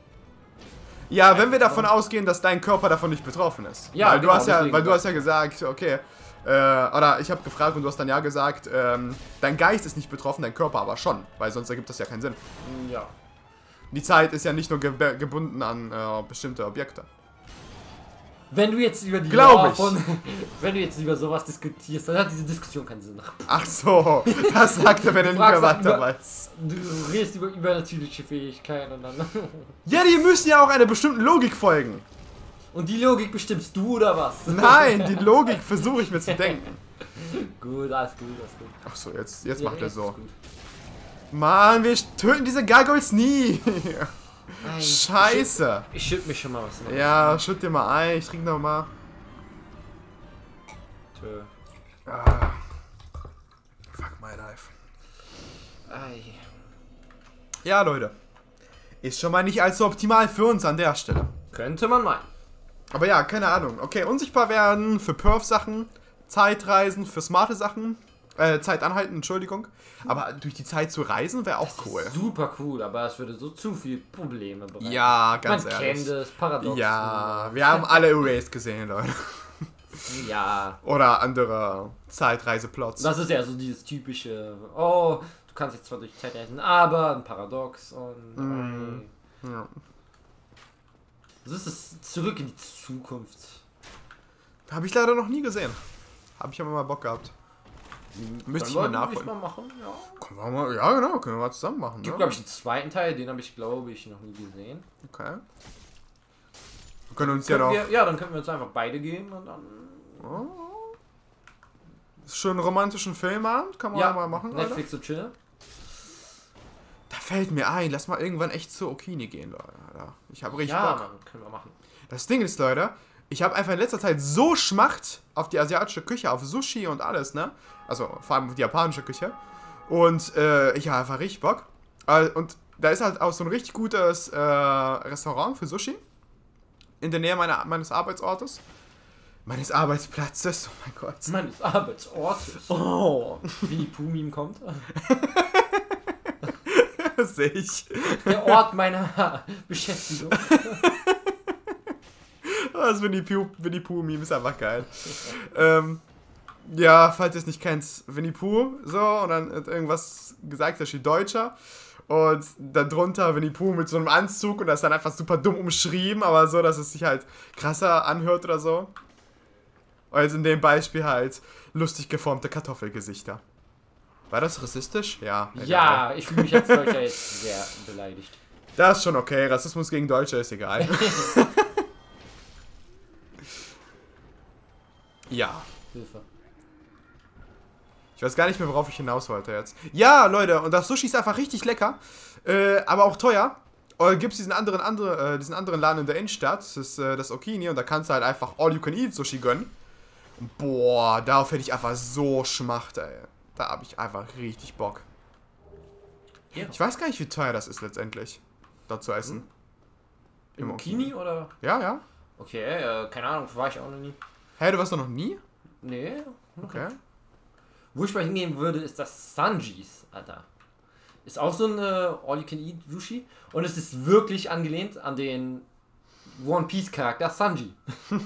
Speaker 1: Ja, wenn wir davon ausgehen, dass dein Körper davon nicht betroffen ist.
Speaker 2: Ja,
Speaker 1: weil du
Speaker 2: genau,
Speaker 1: hast ja, weil du hast ja gesagt, okay, äh, oder ich habe gefragt und du hast dann ja gesagt, ähm, dein Geist ist nicht betroffen, dein Körper aber schon, weil sonst ergibt das ja keinen Sinn.
Speaker 2: Ja.
Speaker 1: Die Zeit ist ja nicht nur ge gebunden an äh, bestimmte Objekte.
Speaker 2: Wenn du jetzt über die
Speaker 1: Glaub
Speaker 2: Lore
Speaker 1: ich.
Speaker 2: von, wenn du jetzt über sowas diskutierst, dann hat diese Diskussion keinen Sinn.
Speaker 1: Ach so, das sagt er, wenn er nicht mehr weiter weiß.
Speaker 2: Du redest über übernatürliche Fähigkeiten und dann.
Speaker 1: Ja, die müssen ja auch einer bestimmten Logik folgen.
Speaker 2: Und die Logik bestimmst du oder was?
Speaker 1: Nein, die Logik versuche ich mir zu denken.
Speaker 2: Gut, alles gut, alles gut.
Speaker 1: Ach so, jetzt, jetzt
Speaker 2: Ja,
Speaker 1: macht er so. Mann, wir töten diese Gargoyles nie.
Speaker 2: Nein,
Speaker 1: Scheiße.
Speaker 2: Ich schütt mich schon mal was. der
Speaker 1: Ja, schütt dir mal ein, ich trink noch mal.
Speaker 2: Tö.
Speaker 1: Ah. Fuck my life.
Speaker 2: Ei.
Speaker 1: Ja, Leute. Ist schon mal nicht allzu optimal für uns an der Stelle.
Speaker 2: Könnte man meinen.
Speaker 1: Aber ja, keine Ahnung. Okay, unsichtbar werden für Perf-Sachen, Zeitreisen für smarte Sachen, äh, Zeit anhalten, Entschuldigung. Aber durch die Zeit zu reisen wäre auch cool.
Speaker 2: Super cool, aber es würde so zu viele Probleme
Speaker 1: bereiten. Ja, ganz
Speaker 2: Man
Speaker 1: ehrlich.
Speaker 2: kennt es, paradox.
Speaker 1: Ja, wir haben alle Erased gesehen, Leute.
Speaker 2: Ja.
Speaker 1: Oder andere Zeitreiseplots.
Speaker 2: Das ist ja so dieses typische, oh, du kannst jetzt zwar durch die Zeit reisen, aber ein Paradox und...
Speaker 1: Mm. Ja.
Speaker 2: Das ist es zurück in die Zukunft.
Speaker 1: Habe ich leider noch nie gesehen. Habe ich aber mal Bock gehabt. Müsste ich mal nachholen.
Speaker 2: mal machen, ja.
Speaker 1: Können wir mal, ja, genau, können wir mal zusammen machen.
Speaker 2: Gibt,
Speaker 1: Ne?
Speaker 2: glaube ich, einen zweiten Teil, den habe ich, glaube ich, noch nie gesehen.
Speaker 1: Okay. Wir können uns ja
Speaker 2: Können
Speaker 1: noch.
Speaker 2: wir, ja, dann könnten wir uns einfach beide geben und dann...
Speaker 1: Oh. Schön einen romantischen Filmabend, kann man
Speaker 2: Ja,
Speaker 1: mal machen.
Speaker 2: Netflix und chill.
Speaker 1: Da fällt mir ein, lass mal irgendwann echt zu Okini gehen, Leute. Alter. Ich habe richtig
Speaker 2: Ja,
Speaker 1: Bock.
Speaker 2: Mann, können wir machen.
Speaker 1: Das Ding ist, Leute, ich habe einfach in letzter Zeit so Schmacht auf die asiatische Küche, auf Sushi und alles, ne? Also vor allem die japanische Küche. Und äh, ich habe einfach richtig Bock. Äh, Und da ist halt auch so ein richtig gutes äh, Restaurant für Sushi. In der Nähe meiner, meines Arbeitsortes. Meines Arbeitsplatzes, oh mein Gott.
Speaker 2: Meines Arbeitsortes.
Speaker 1: Oh,
Speaker 2: Wie die Pumim kommt.
Speaker 1: das sehe ich.
Speaker 2: Der Ort meiner Beschäftigung.
Speaker 1: Das Winnie Pooh, Winnie Pooh Meme ist einfach geil. ähm, ja, falls ihr es nicht kennt, Winnie Pooh, so, und dann hat irgendwas gesagt, da steht Deutscher. Und darunter Winnie Pooh mit so einem Anzug und das ist dann einfach super dumm umschrieben, aber so, dass es sich halt krasser anhört oder so. Und jetzt in dem Beispiel halt lustig geformte Kartoffelgesichter. War das rassistisch? Ja. egal.
Speaker 2: Ja, ich fühle mich als Deutscher jetzt sehr beleidigt.
Speaker 1: Das ist schon okay. Rassismus gegen Deutsche ist egal. ja.
Speaker 2: Hilfe.
Speaker 1: Ich weiß gar nicht mehr, worauf ich hinaus wollte jetzt. Ja, Leute, und das Sushi ist einfach richtig lecker, äh, aber auch teuer. Oder gibt es diesen anderen, andere, äh, diesen anderen Laden in der Innenstadt, das ist äh, das Okini, und da kannst du halt einfach All-You-Can-Eat-Sushi gönnen. Boah, darauf hätte ich einfach so Schmacht, ey. Da habe ich einfach richtig Bock.
Speaker 2: Ja.
Speaker 1: Ich weiß gar nicht, wie teuer das ist letztendlich, da zu essen.
Speaker 2: Im Kini oder?
Speaker 1: Ja, ja.
Speaker 2: Okay, äh, keine Ahnung, war ich auch noch nie.
Speaker 1: Hä, du warst doch noch nie?
Speaker 2: Nee.
Speaker 1: Okay.
Speaker 2: Wo ich mal hingehen würde, ist das Sanjis, Alter. Ist auch so ein All-You-Can-Eat-Sushi. Und es ist wirklich angelehnt an den One Piece-Charakter Sanji.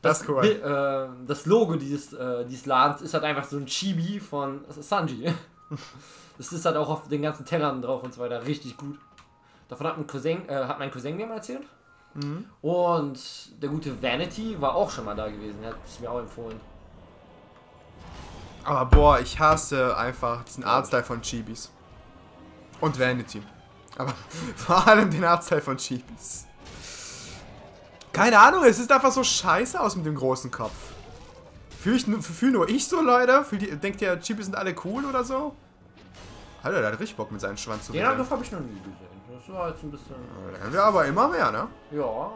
Speaker 1: Das ist cool.
Speaker 2: Äh, das Logo dieses, äh, dieses Ladens ist halt einfach so ein Chibi von Sanji. Das ist halt auch auf den ganzen Tellern drauf und so weiter. Richtig gut. Davon hat, ein Cousin, äh, hat mein Cousin mir mal erzählt.
Speaker 1: Mhm.
Speaker 2: Und der gute Vanity war auch schon mal da gewesen. Er hat es mir auch empfohlen.
Speaker 1: Aber boah, ich hasse einfach diesen Artstyle von Chibis. Und Vanity. Aber vor allem den Artstyle von Chibis. Keine Ahnung, es sieht einfach so scheiße aus mit dem großen Kopf. Fühl, ich, nur- fühl nur ich so, Leute? Die, denkt ihr, Chibis sind alle cool oder so? Alter, der hat richtig Bock mit seinem Schwanz zu
Speaker 2: Den
Speaker 1: wedeln.
Speaker 2: Angriff habe ich noch nie gesehen. Das war jetzt ein bisschen.
Speaker 1: Wir aber immer mehr, ne?
Speaker 2: Ja.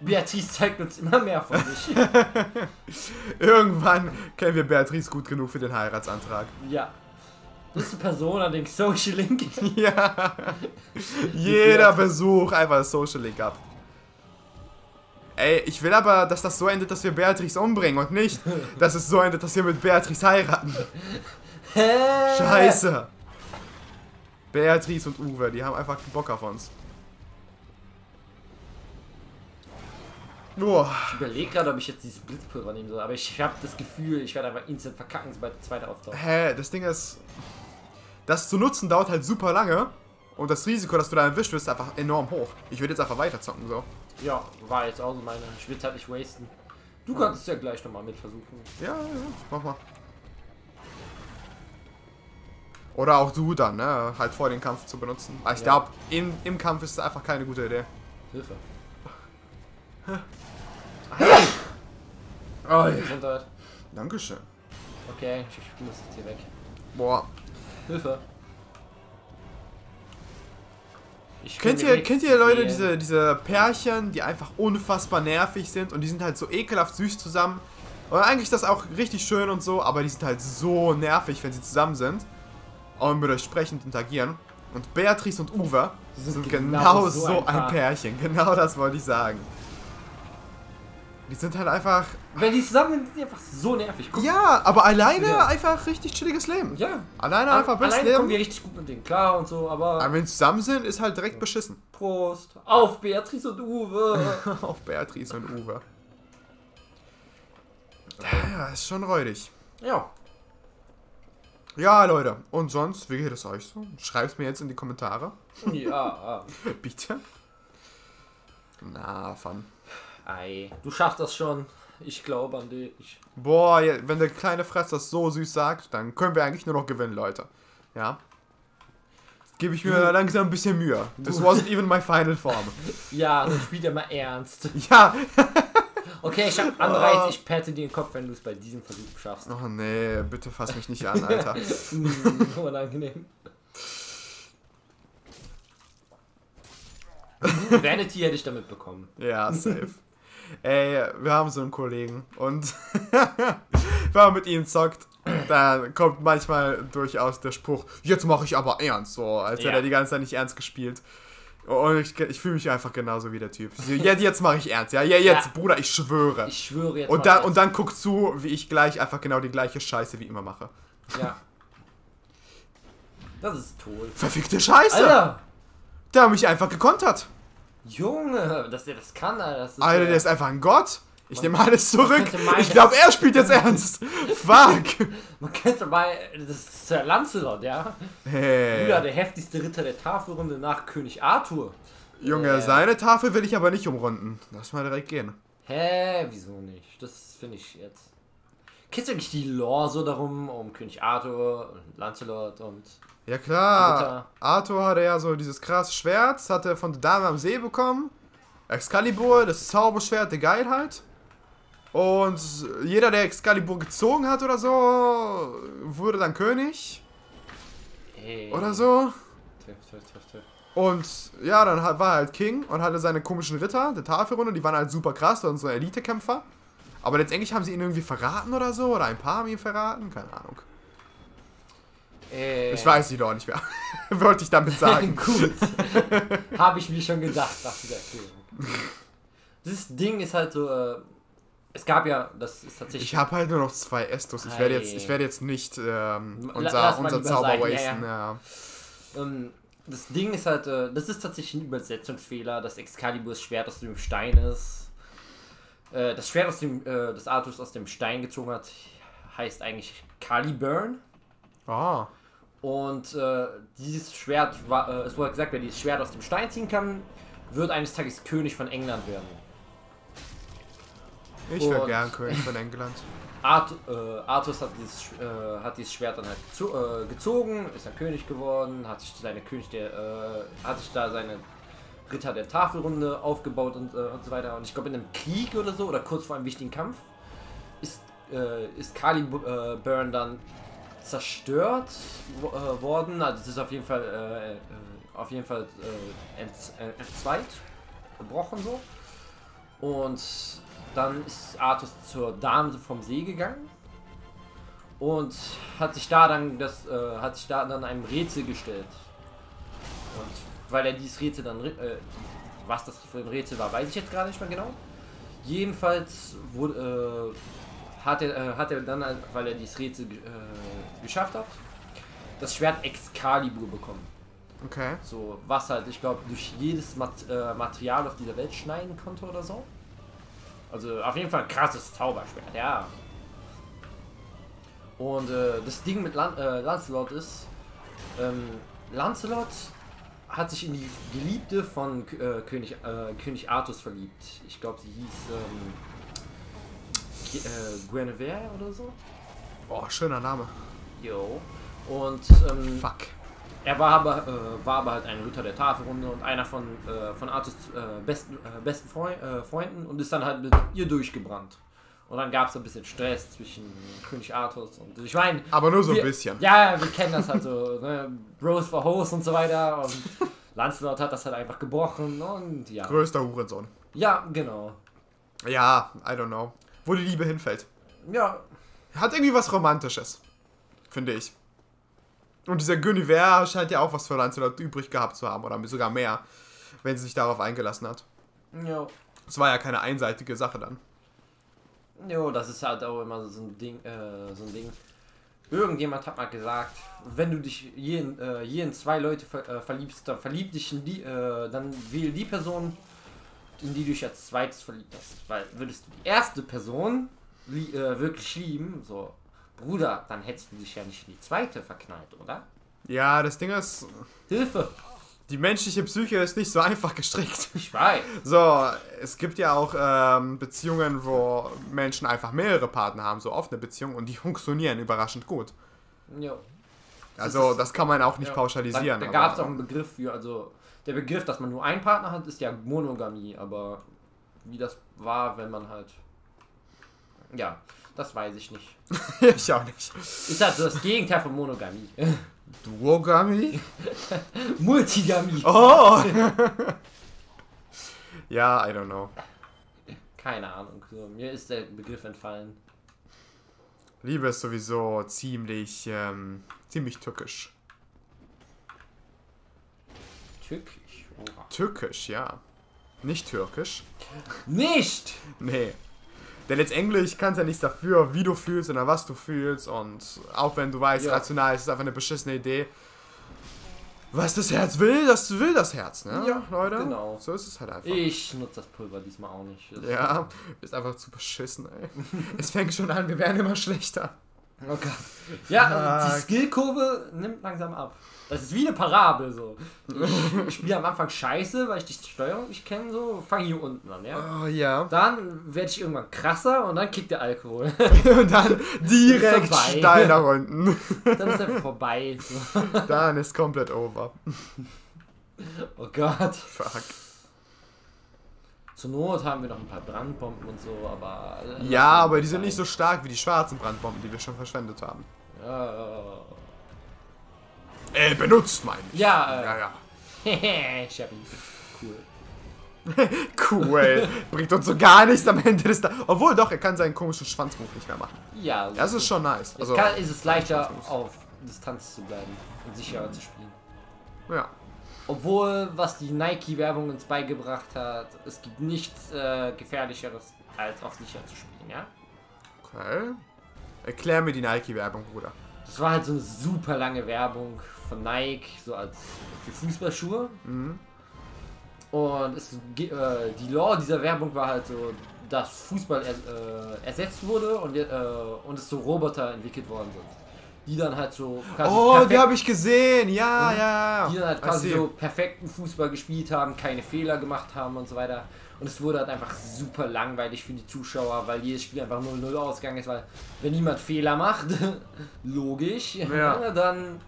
Speaker 2: Beatrice zeigt uns immer mehr von sich.
Speaker 1: Irgendwann kennen wir Beatrice gut genug für den Heiratsantrag.
Speaker 2: ja. Das ist eine Person an dem Social Link.
Speaker 1: Ja. Jeder Besuch einfach Social Link ab. Ey, ich will aber, dass das so endet, dass wir Beatrice umbringen und nicht, dass es so endet, dass wir mit Beatrice heiraten. Scheiße. Beatrice und Uwe, die haben einfach keinen Bock auf uns. Boah.
Speaker 2: Ich überlege gerade, ob ich jetzt dieses Blitzpulver nehmen soll, aber ich habe das Gefühl, ich werde einfach instant verkacken, sobald der zweite auftaucht.
Speaker 1: Hä, das Ding ist, das zu nutzen dauert halt super lange und das Risiko, dass du da erwischt wirst, ist einfach enorm hoch. Ich würde jetzt einfach weiter zocken, so.
Speaker 2: Ja, war jetzt auch so meine. Ich will es halt nicht wasten. Du kannst es ja gleich nochmal mit versuchen.
Speaker 1: Ja, ja, mach mal. Oder auch du dann, ne? Halt vor den Kampf zu benutzen. Aber ich
Speaker 2: Ja.
Speaker 1: glaube, im, im Kampf ist es einfach keine gute Idee.
Speaker 2: Hilfe.
Speaker 1: Oh,
Speaker 2: Gesundheit.
Speaker 1: Dankeschön.
Speaker 2: Okay, ich, ich muss jetzt hier weg.
Speaker 1: Boah.
Speaker 2: Hilfe. Ich
Speaker 1: Kennt ihr, kennt ihr Leute, diese, diese Pärchen, die einfach unfassbar nervig sind und die sind halt so ekelhaft süß zusammen. Und eigentlich ist das auch richtig schön und so, aber die sind halt so nervig, wenn sie zusammen sind und mit euch sprechend interagieren. Und Beatrice und Uwe
Speaker 2: Sie
Speaker 1: sind genau, so, ein Pärchen. Genau das wollte ich sagen. Die sind halt einfach.
Speaker 2: Wenn die zusammen sind, sind die einfach so nervig.
Speaker 1: Guck, ja, aber alleine einfach richtig chilliges Leben.
Speaker 2: Ja.
Speaker 1: Alleine einfach
Speaker 2: bestes Leben. kommen wir richtig gut mit denen klar und so, aber.
Speaker 1: Aber wenn sie zusammen sind, ist halt direkt beschissen.
Speaker 2: Prost. Auf Beatrice und Uwe.
Speaker 1: Auf Beatrice und Uwe. Ja, ist schon räudig.
Speaker 2: Ja.
Speaker 1: Ja, Leute. Und sonst, wie geht es euch so? Schreibt es mir jetzt in die Kommentare.
Speaker 2: Ja.
Speaker 1: Bitte. Na, Fun.
Speaker 2: Ei, du schaffst das schon. Ich glaube an dich.
Speaker 1: Boah, wenn der kleine Fress das so süß sagt, dann können wir eigentlich nur noch gewinnen, Leute. Ja. Gebe ich mir du, langsam ein bisschen Mühe. This wasn't even my final form.
Speaker 2: Ja, dann spielt er mal ernst.
Speaker 1: Ja.
Speaker 2: okay, ich hab Anreiz, ich pette dir den Kopf, wenn du es bei diesem Versuch schaffst.
Speaker 1: Oh nee, bitte fass mich nicht an, Alter.
Speaker 2: Unangenehm. Vanity hätte ich damit bekommen.
Speaker 1: Ja, safe. Ey, wir haben so einen Kollegen und wenn man mit ihm zockt, dann kommt manchmal durchaus der Spruch, jetzt mache ich aber ernst, so, als hätte ja. er die ganze Zeit nicht ernst gespielt. Und ich, ich fühle mich einfach genauso wie der Typ. Jetzt, jetzt mache ich ernst, ja? ja jetzt, ja. Bruder, ich schwöre.
Speaker 2: Ich schwöre jetzt.
Speaker 1: Und dann, und dann guckst du, wie ich gleich einfach genau die gleiche Scheiße wie immer mache.
Speaker 2: Ja. Das ist toll.
Speaker 1: Verfickte Scheiße! Alter! Der hat mich einfach gekontert.
Speaker 2: Junge, der das kann, Alter. Das
Speaker 1: Alter, der ist einfach ein Gott. Ich nehme alles zurück. Ich glaube, er spielt jetzt ernst. Fuck.
Speaker 2: Man könnte mal. Das ist Sir Lancelot, ja? Hey. Bruder, der heftigste Ritter der Tafelrunde nach König Arthur.
Speaker 1: Junge, äh. seine Tafel will ich aber nicht umrunden. Lass mal direkt gehen.
Speaker 2: Hä, wieso nicht? Das finde ich jetzt. Kennst du eigentlich die Lore so darum, um König Arthur und Lancelot und.
Speaker 1: Ja klar, Arthur hatte ja so dieses krasse Schwert, das hat er von der Dame am See bekommen. Excalibur, das Zauberschwert der Geilheit. Und jeder, der Excalibur gezogen hat oder so, wurde dann König. Hey. Oder so. Und ja, dann war er halt King und hatte seine komischen Ritter, der Tafelrunde, die waren halt super krass, und so Elitekämpfer. Aber letztendlich haben sie ihn irgendwie verraten oder so, oder ein paar haben ihn verraten, keine Ahnung. Äh, ich weiß sie doch nicht mehr. Wollte ich damit sagen.
Speaker 2: Gut. Habe ich mir schon gedacht nach dieser Erklärung. Das Ding ist halt so. Äh, es gab ja, das ist tatsächlich.
Speaker 1: Ich habe halt nur noch zwei Estus. Ich werde jetzt, ich werde jetzt nicht ähm, unser, unser Zauber wasten. Ja,
Speaker 2: ja. Ähm, das Ding ist halt, äh, das ist tatsächlich ein Übersetzungsfehler, dass Excaliburs Schwert aus dem Stein ist. Äh, das Schwert, aus dem, äh, das Artus aus dem Stein gezogen hat, heißt eigentlich Caliburn.
Speaker 1: Ah.
Speaker 2: Und äh, dieses Schwert, war, äh, es wurde gesagt, wer dieses Schwert aus dem Stein ziehen kann, wird eines Tages König von England werden.
Speaker 1: Ich wäre gern König von England.
Speaker 2: Art, äh, Artus hat dieses, äh, hat dieses Schwert dann halt zu, äh, gezogen, ist dann König geworden, hat sich seine König der, äh, hat sich da seine Ritter der Tafelrunde aufgebaut und, äh, und so weiter. Und ich glaube in einem Krieg oder so oder kurz vor einem wichtigen Kampf ist, äh, ist Caliburn dann zerstört äh, worden. Also es ist auf jeden Fall äh, äh auf jeden Fall äh, entzweit, gebrochen so. Und dann ist Arthur zur Dame vom See gegangen und hat sich da dann das äh, hat sich da dann einem Rätsel gestellt. Und weil er dieses Rätsel dann äh, was das für ein Rätsel war, weiß ich jetzt gerade nicht mehr genau. Jedenfalls wurde, äh, hat, er, äh, hat er dann, weil er dieses Rätsel äh, geschafft hat, das Schwert Excalibur bekommen.
Speaker 1: Okay.
Speaker 2: So, was halt, ich glaube, durch jedes Mat äh, Material auf dieser Welt schneiden konnte oder so. Also auf jeden Fall ein krasses Zauberschwert, ja. Und äh, das Ding mit Lan äh, Lancelot ist, ähm, Lancelot hat sich in die Geliebte von äh, König, äh, König Artus verliebt. Ich glaube, sie hieß ähm, äh, Guinevere oder so.
Speaker 1: Oh, schöner Name.
Speaker 2: Jo. Und ähm,
Speaker 1: Fuck.
Speaker 2: Er war aber, äh, war aber halt ein Ritter der Tafelrunde und einer von, äh, von Artus äh, besten, besten Freund, äh, Freunden und ist dann halt mit ihr durchgebrannt. Und dann gab es ein bisschen Stress zwischen König Artus und ich meine.
Speaker 1: Aber nur so
Speaker 2: wir,
Speaker 1: ein bisschen.
Speaker 2: Ja, wir kennen das halt so, ne? Bros for Host und so weiter. Und Lancelot hat das halt einfach gebrochen und ja.
Speaker 1: Größter Hurensohn.
Speaker 2: Ja, genau.
Speaker 1: Ja, I don't know. Wo die Liebe hinfällt.
Speaker 2: Ja.
Speaker 1: Hat irgendwie was Romantisches. Finde ich. Und dieser Guinevere scheint ja auch was für Lancelot übrig gehabt zu haben, oder sogar mehr, wenn sie sich darauf eingelassen hat.
Speaker 2: Ja.
Speaker 1: Es war ja keine einseitige Sache dann.
Speaker 2: Jo, das ist halt auch immer so ein Ding, äh, so ein Ding. Irgendjemand hat mal gesagt, wenn du dich je in, äh, je in zwei Leute ver äh, verliebst, dann verlieb dich in die, äh, dann wähl die Person, in die du dich als zweites verliebt hast. Weil würdest du die erste Person li äh, wirklich lieben, so, Bruder, dann hättest du dich ja nicht in die zweite verknallt, oder?
Speaker 1: Ja, das Ding ist,
Speaker 2: Hilfe!
Speaker 1: Die menschliche Psyche ist nicht so einfach gestrickt.
Speaker 2: Ich weiß.
Speaker 1: So, es gibt ja auch ähm, Beziehungen, wo Menschen einfach mehrere Partner haben, so offene Beziehungen, und die funktionieren überraschend gut.
Speaker 2: Jo.
Speaker 1: Also, das kann man auch nicht
Speaker 2: Ja.
Speaker 1: pauschalisieren.
Speaker 2: Da, da gab es auch einen Begriff für, also der Begriff, dass man nur einen Partner hat, ist ja Monogamie, aber wie das war, wenn man halt. Ja, das weiß ich nicht.
Speaker 1: ich auch nicht.
Speaker 2: Ist halt so das Gegenteil von Monogamie.
Speaker 1: Duogamie?
Speaker 2: Multigamie.
Speaker 1: Oh! ja, I don't know.
Speaker 2: Keine Ahnung, so, mir ist der Begriff entfallen.
Speaker 1: Liebe ist sowieso ziemlich, ähm, ziemlich tückisch.
Speaker 2: Türkisch. Oha.
Speaker 1: Türkisch, ja. Nicht türkisch.
Speaker 2: Nicht!
Speaker 1: Nee. Denn letztendlich kannst du ja nichts dafür, wie du fühlst oder was du fühlst. Und auch wenn du weißt,
Speaker 2: Ja.
Speaker 1: rational ist es einfach eine beschissene Idee. Was das Herz will, das will das Herz, ne?
Speaker 2: Ja,
Speaker 1: Leute.
Speaker 2: genau.
Speaker 1: So ist es halt einfach.
Speaker 2: Ich nutze das Pulver diesmal auch nicht. Das-
Speaker 1: Ja, ist einfach zu beschissen, ey. es fängt schon an, wir werden immer schlechter.
Speaker 2: Oh Gott. Ja,
Speaker 1: Fuck.
Speaker 2: die Skillkurve nimmt langsam ab. Das ist wie eine Parabel so. Ich, spiele am Anfang scheiße, weil ich die Steuerung nicht kenne, so fange hier unten an, ja.
Speaker 1: Oh ja.
Speaker 2: Dann werde ich irgendwann krasser und dann kickt der Alkohol.
Speaker 1: Und dann direkt steil nach unten.
Speaker 2: dann ist er vorbei. So.
Speaker 1: Dann ist komplett over.
Speaker 2: Oh Gott.
Speaker 1: Fuck.
Speaker 2: Zur Not haben wir noch ein paar Brandbomben und so, aber.
Speaker 1: Ja, aber die sind nicht so stark wie die schwarzen Brandbomben, die wir schon verschwendet haben.
Speaker 2: Ja,
Speaker 1: Äh, benutzt, meine ich.
Speaker 2: ja,
Speaker 1: Ja,
Speaker 2: äh,
Speaker 1: ja.
Speaker 2: ich hab ihn. Cool.
Speaker 1: Cool. Bringt uns so gar nichts am Ende des Tages. Obwohl, doch, er kann seinen komischen Schwanzmove nicht mehr machen.
Speaker 2: Ja,
Speaker 1: Das ist schon nice. Also,
Speaker 2: kann, ist es leichter, auf Distanz zu bleiben und sicherer zu spielen.
Speaker 1: ja.
Speaker 2: Obwohl, was die Nike-Werbung uns beigebracht hat, es gibt nichts äh, Gefährlicheres, als auf sicher zu spielen, ja?
Speaker 1: Okay. Erklär mir die Nike-Werbung, Bruder.
Speaker 2: Das war halt so eine super lange Werbung von Nike, so als für Fußballschuhe.
Speaker 1: Mhm.
Speaker 2: Und es, äh, die Lore dieser Werbung war halt so, dass Fußball er, äh, ersetzt wurde und, äh, und es so Roboter entwickelt worden sind. Die dann halt so
Speaker 1: Oh, die habe ich gesehen. Ja, ja,
Speaker 2: die dann halt quasi so perfekten Fußball gespielt haben, keine Fehler gemacht haben und so weiter. Und es wurde halt einfach super langweilig für die Zuschauer, weil jedes Spiel einfach 0-0 ausgegangen ist, weil wenn niemand Fehler macht, logisch,
Speaker 1: Ja.
Speaker 2: dann.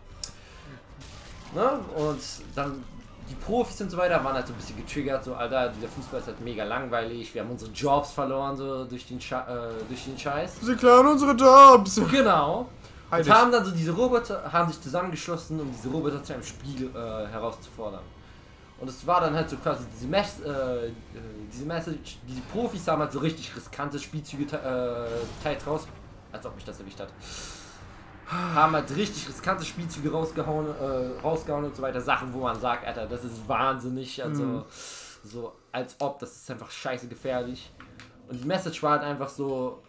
Speaker 2: Ne? Und dann die Profis und so weiter waren halt so ein bisschen getriggert, so Alter, dieser Fußball ist halt mega langweilig, wir haben unsere Jobs verloren, so durch den, Scha äh, durch den Scheiß.
Speaker 1: Sie klauen unsere Jobs.
Speaker 2: Genau. Und
Speaker 1: Heilig.
Speaker 2: haben dann so diese Roboter, haben sich zusammengeschlossen, um diese Roboter zu einem Spiel äh, herauszufordern. Und es war dann halt so quasi diese, Mess, äh, diese Message, diese Profis haben halt so richtig riskante Spielzüge äh, teils raus, als ob mich das erwischt hat. Haben halt richtig riskante Spielzüge rausgehauen, äh, rausgehauen und so weiter. Sachen, wo man sagt, Alter, das ist wahnsinnig. Also,
Speaker 1: Mhm.
Speaker 2: so als ob, das ist einfach scheiße gefährlich. Und die Message war halt einfach so,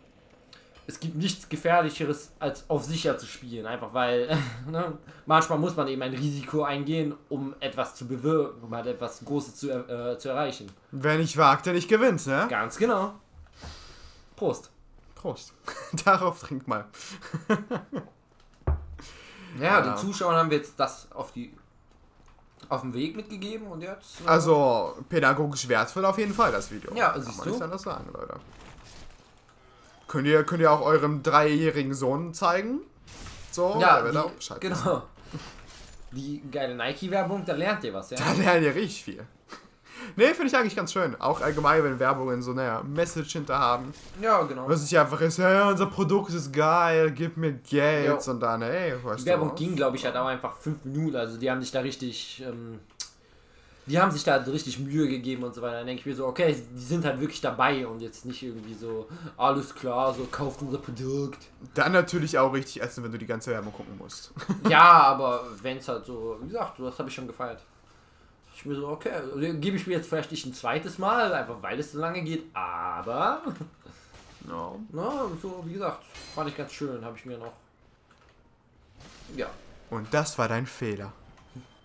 Speaker 2: es gibt nichts Gefährlicheres, als auf sicher zu spielen. Einfach weil ne, manchmal muss man eben ein Risiko eingehen, um etwas zu bewirken, um halt etwas Großes zu, äh, zu erreichen.
Speaker 1: Wer nicht wagt, der nicht gewinnt, ne?
Speaker 2: Ganz genau. Prost.
Speaker 1: Prost. Darauf trink mal.
Speaker 2: Ja,
Speaker 1: Ja.
Speaker 2: den Zuschauern haben wir jetzt das auf die auf den Weg mitgegeben und jetzt. äh,
Speaker 1: Also, pädagogisch wertvoll auf jeden Fall, das Video.
Speaker 2: Ja,
Speaker 1: Kann
Speaker 2: siehst
Speaker 1: man
Speaker 2: du.
Speaker 1: nicht anders sagen, Leute. Könnt ihr, könnt ihr auch eurem dreijährigen Sohn zeigen? So,
Speaker 2: ja,
Speaker 1: wird auch
Speaker 2: die,
Speaker 1: Bescheid
Speaker 2: genau. Die geile Nike-Werbung, da lernt ihr was, ja.
Speaker 1: Da lernen ihr richtig viel. Nee, finde ich eigentlich ganz schön. Auch allgemein, wenn Werbungen so eine Message hinter haben.
Speaker 2: Ja, genau.
Speaker 1: Was nicht einfach ist, hey, unser Produkt ist geil, gib mir Geld.
Speaker 2: Jo.
Speaker 1: Und dann, ey, weißt
Speaker 2: Die Werbung ging, glaube ich, halt auch einfach fünf Minuten. Also die haben sich da richtig, ähm, die haben sich da richtig Mühe gegeben und so weiter. Dann denke ich mir so, okay, die sind halt wirklich dabei und jetzt nicht irgendwie so, alles klar, so kauft unser Produkt.
Speaker 1: Dann natürlich auch richtig essen, wenn du die ganze Werbung gucken musst.
Speaker 2: ja, aber wenn es halt so, wie gesagt, so, das habe ich schon gefeiert. Ich mir so, okay, also, gebe ich mir jetzt vielleicht nicht ein zweites Mal, einfach weil es so lange geht, aber Ja. Na, so wie gesagt, fand ich ganz schön, habe ich mir noch. Ja.
Speaker 1: Und das war dein Fehler.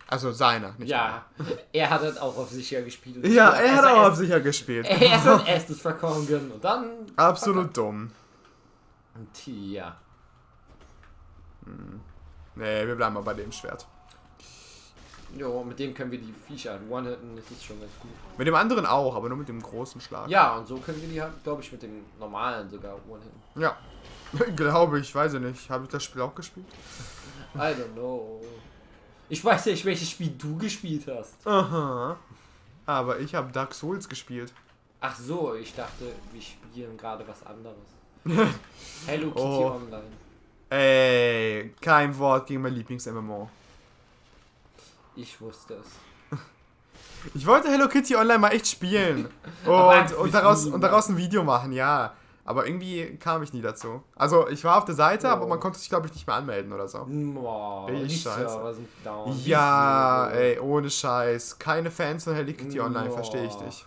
Speaker 1: Also seiner,
Speaker 2: nicht Ja, er hat das auch auf sicher gespielt.
Speaker 1: Ja, er hat auch auf sicher gespielt.
Speaker 2: Er hat sein erstes können und dann.
Speaker 1: Absolut dumm.
Speaker 2: Tja.
Speaker 1: Hm. Nee, wir bleiben mal bei dem Schwert.
Speaker 2: Jo, mit dem können wir die Viecher one-hitten, das ist schon ganz gut.
Speaker 1: Mit dem anderen auch, aber nur mit dem großen Schlag.
Speaker 2: Ja, und so können wir die halt, glaube ich, mit dem normalen sogar one-hitten.
Speaker 1: Ja, glaube ich, weiß ich nicht. Habe ich das Spiel auch gespielt?
Speaker 2: I don't know. Ich weiß nicht, welches Spiel du gespielt hast.
Speaker 1: Aha. Aber ich habe Dark Souls gespielt.
Speaker 2: Ach so, ich dachte, wir spielen gerade was anderes. Hello Kitty oh. Online.
Speaker 1: Ey, kein Wort gegen mein Lieblings-MMO.
Speaker 2: Ich wusste es.
Speaker 1: Ich wollte Hello Kitty Online mal echt spielen. Und, und, daraus, und daraus ein Video machen, ja. Aber irgendwie kam ich nie dazu. Also ich war auf der Seite, oh. aber man konnte sich, glaube ich, nicht mehr anmelden oder so.
Speaker 2: Boah, Richtig scheiße.
Speaker 1: Ja, ey, ohne Scheiß. Keine Fans von Hello Kitty Online, verstehe ich dich.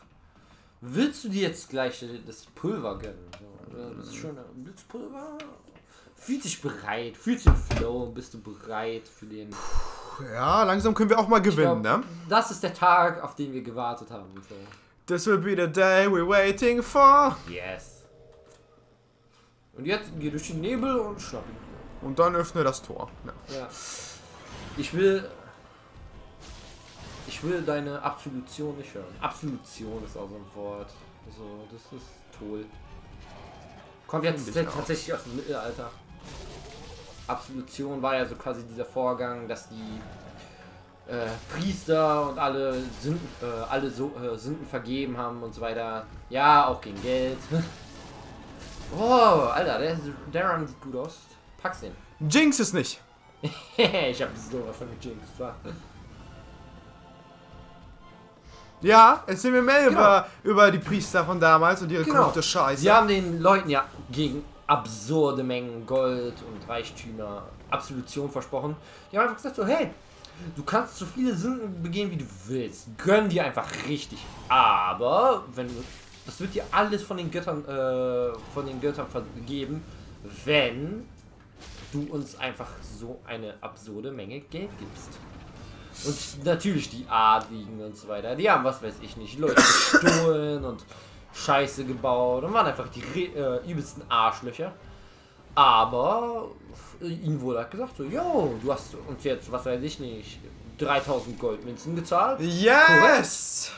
Speaker 2: Willst du dir jetzt gleich das Pulver gönnen? Das schöne Blitzpulver? Fühlt sich bereit, fühlt sich im Flow, bist du bereit für den...
Speaker 1: Puh ja, langsam können wir auch mal gewinnen, glaub, ne?
Speaker 2: Das ist der Tag, auf den wir gewartet haben. So.
Speaker 1: This will be the day we're waiting for.
Speaker 2: Yes. Und jetzt geh durch den Nebel und schnapp ihn.
Speaker 1: Und dann öffne das Tor.
Speaker 2: Ja. ja. Ich will. Ich will deine Absolution nicht hören. Absolution ist auch so ein Wort. Also, das ist toll. Kommt jetzt tatsächlich aus dem Mittelalter. Absolution war ja so quasi dieser Vorgang, dass die äh, Priester und alle Sünden, äh, alle so, äh, Sünden vergeben haben und so weiter. Ja, auch gegen Geld. oh, Alter, der, der Run sieht gut aus. Pack's den.
Speaker 1: Jinx ist nicht.
Speaker 2: ich hab sowas von Jinx. War.
Speaker 1: Ja, erzähl mir mehr genau. über, über die Priester von damals und ihre genau. korrupte Scheiße.
Speaker 2: Sie haben den Leuten ja gegen absurde Mengen Gold und Reichtümer, Absolution versprochen. Die haben einfach gesagt so, hey, du kannst so viele Sünden begehen, wie du willst. Gönn dir einfach richtig. Aber, wenn du, das wird dir alles von den Göttern, äh, von den Göttern vergeben, wenn du uns einfach so eine absurde Menge Geld gibst. Und natürlich die Adligen und so weiter, die haben, was weiß ich nicht, Leute gestohlen und Scheiße gebaut und waren einfach die äh, übelsten Arschlöcher. Aber äh, ihnen wurde halt gesagt so, yo, du hast uns jetzt, was weiß ich nicht, 3000 Goldmünzen gezahlt.
Speaker 1: Yes! Da, da, da, da, da, da,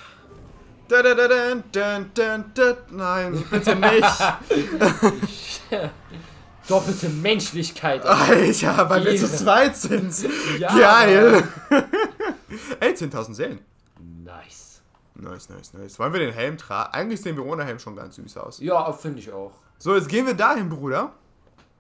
Speaker 1: Nein, bitte nicht.
Speaker 2: Doppelte Menschlichkeit.
Speaker 1: Alter, weil wir zu zweit sind. Ja, Geil. Ey, 10.000 Seelen.
Speaker 2: Nice.
Speaker 1: Nice, nice, nice. Wollen wir den Helm tragen? Eigentlich sehen wir ohne Helm schon ganz süß aus.
Speaker 2: Ja, finde ich auch.
Speaker 1: So, jetzt gehen wir dahin, Bruder.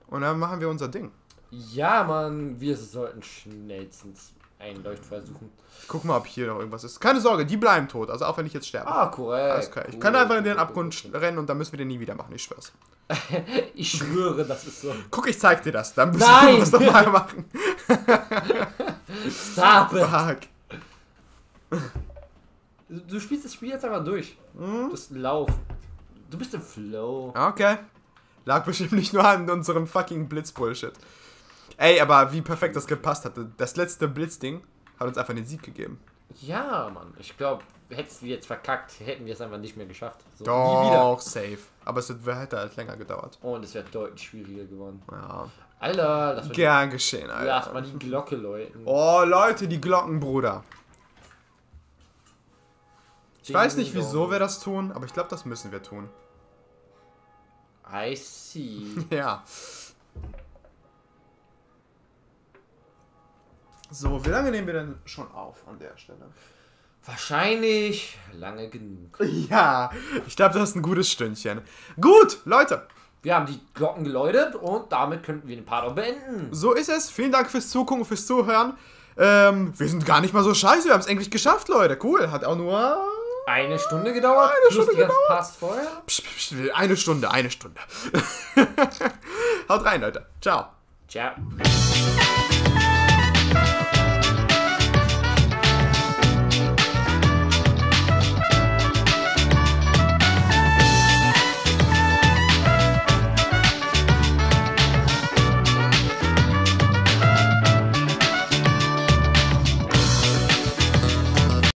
Speaker 1: Und dann machen wir unser Ding.
Speaker 2: Ja, Mann, wir sollten schnellstens einen Leuchtfeuer suchen.
Speaker 1: Guck mal, ob hier noch irgendwas ist. Keine Sorge, die bleiben tot. Also auch wenn ich jetzt sterbe.
Speaker 2: Ah, korrekt. Alles
Speaker 1: klar. Ich kann einfach in den Abgrund rennen und dann müssen wir den nie wieder machen. Ich schwör's.
Speaker 2: ich schwöre, das ist so.
Speaker 1: Guck, ich zeig dir das. Dann müssen Nein! wir das nochmal machen.
Speaker 2: Stop it. Fuck. Du spielst das Spiel jetzt einfach durch. Mhm. Das Lauf. Du bist im Flow.
Speaker 1: Okay. Lag bestimmt nicht nur an unserem fucking Blitz-Bullshit. Ey, aber wie perfekt das gepasst hatte. Das letzte Blitzding hat uns einfach den Sieg gegeben.
Speaker 2: Ja, Mann. Ich glaube, hättest du jetzt verkackt, hätten wir es einfach nicht mehr geschafft.
Speaker 1: So, Doch, safe. Aber es hätte halt länger gedauert.
Speaker 2: Und es wäre deutlich schwieriger geworden.
Speaker 1: Ja.
Speaker 2: Alter, das
Speaker 1: wird Gern geschehen, Alter.
Speaker 2: Lass mal die Glocke läuten.
Speaker 1: Oh, Leute, die Glocken, Bruder. Ich weiß nicht, wieso wir das tun, aber ich glaube, das müssen wir tun.
Speaker 2: I see.
Speaker 1: ja. So, wie lange nehmen wir denn schon auf an der Stelle?
Speaker 2: Wahrscheinlich lange genug.
Speaker 1: Ja, ich glaube, das ist ein gutes Stündchen. Gut, Leute.
Speaker 2: Wir haben die Glocken geläutet und damit könnten wir den Part auch beenden.
Speaker 1: So ist es. Vielen Dank fürs Zugucken, fürs Zuhören. Ähm, wir sind gar nicht mal so scheiße. Wir haben es endlich geschafft, Leute. Cool. Hat auch nur
Speaker 2: eine Stunde gedauert?
Speaker 1: Eine Stunde gedauert?
Speaker 2: Pass vorher?
Speaker 1: Psst, psst, eine Stunde, eine Stunde. Haut rein, Leute. Ciao.
Speaker 2: Ciao.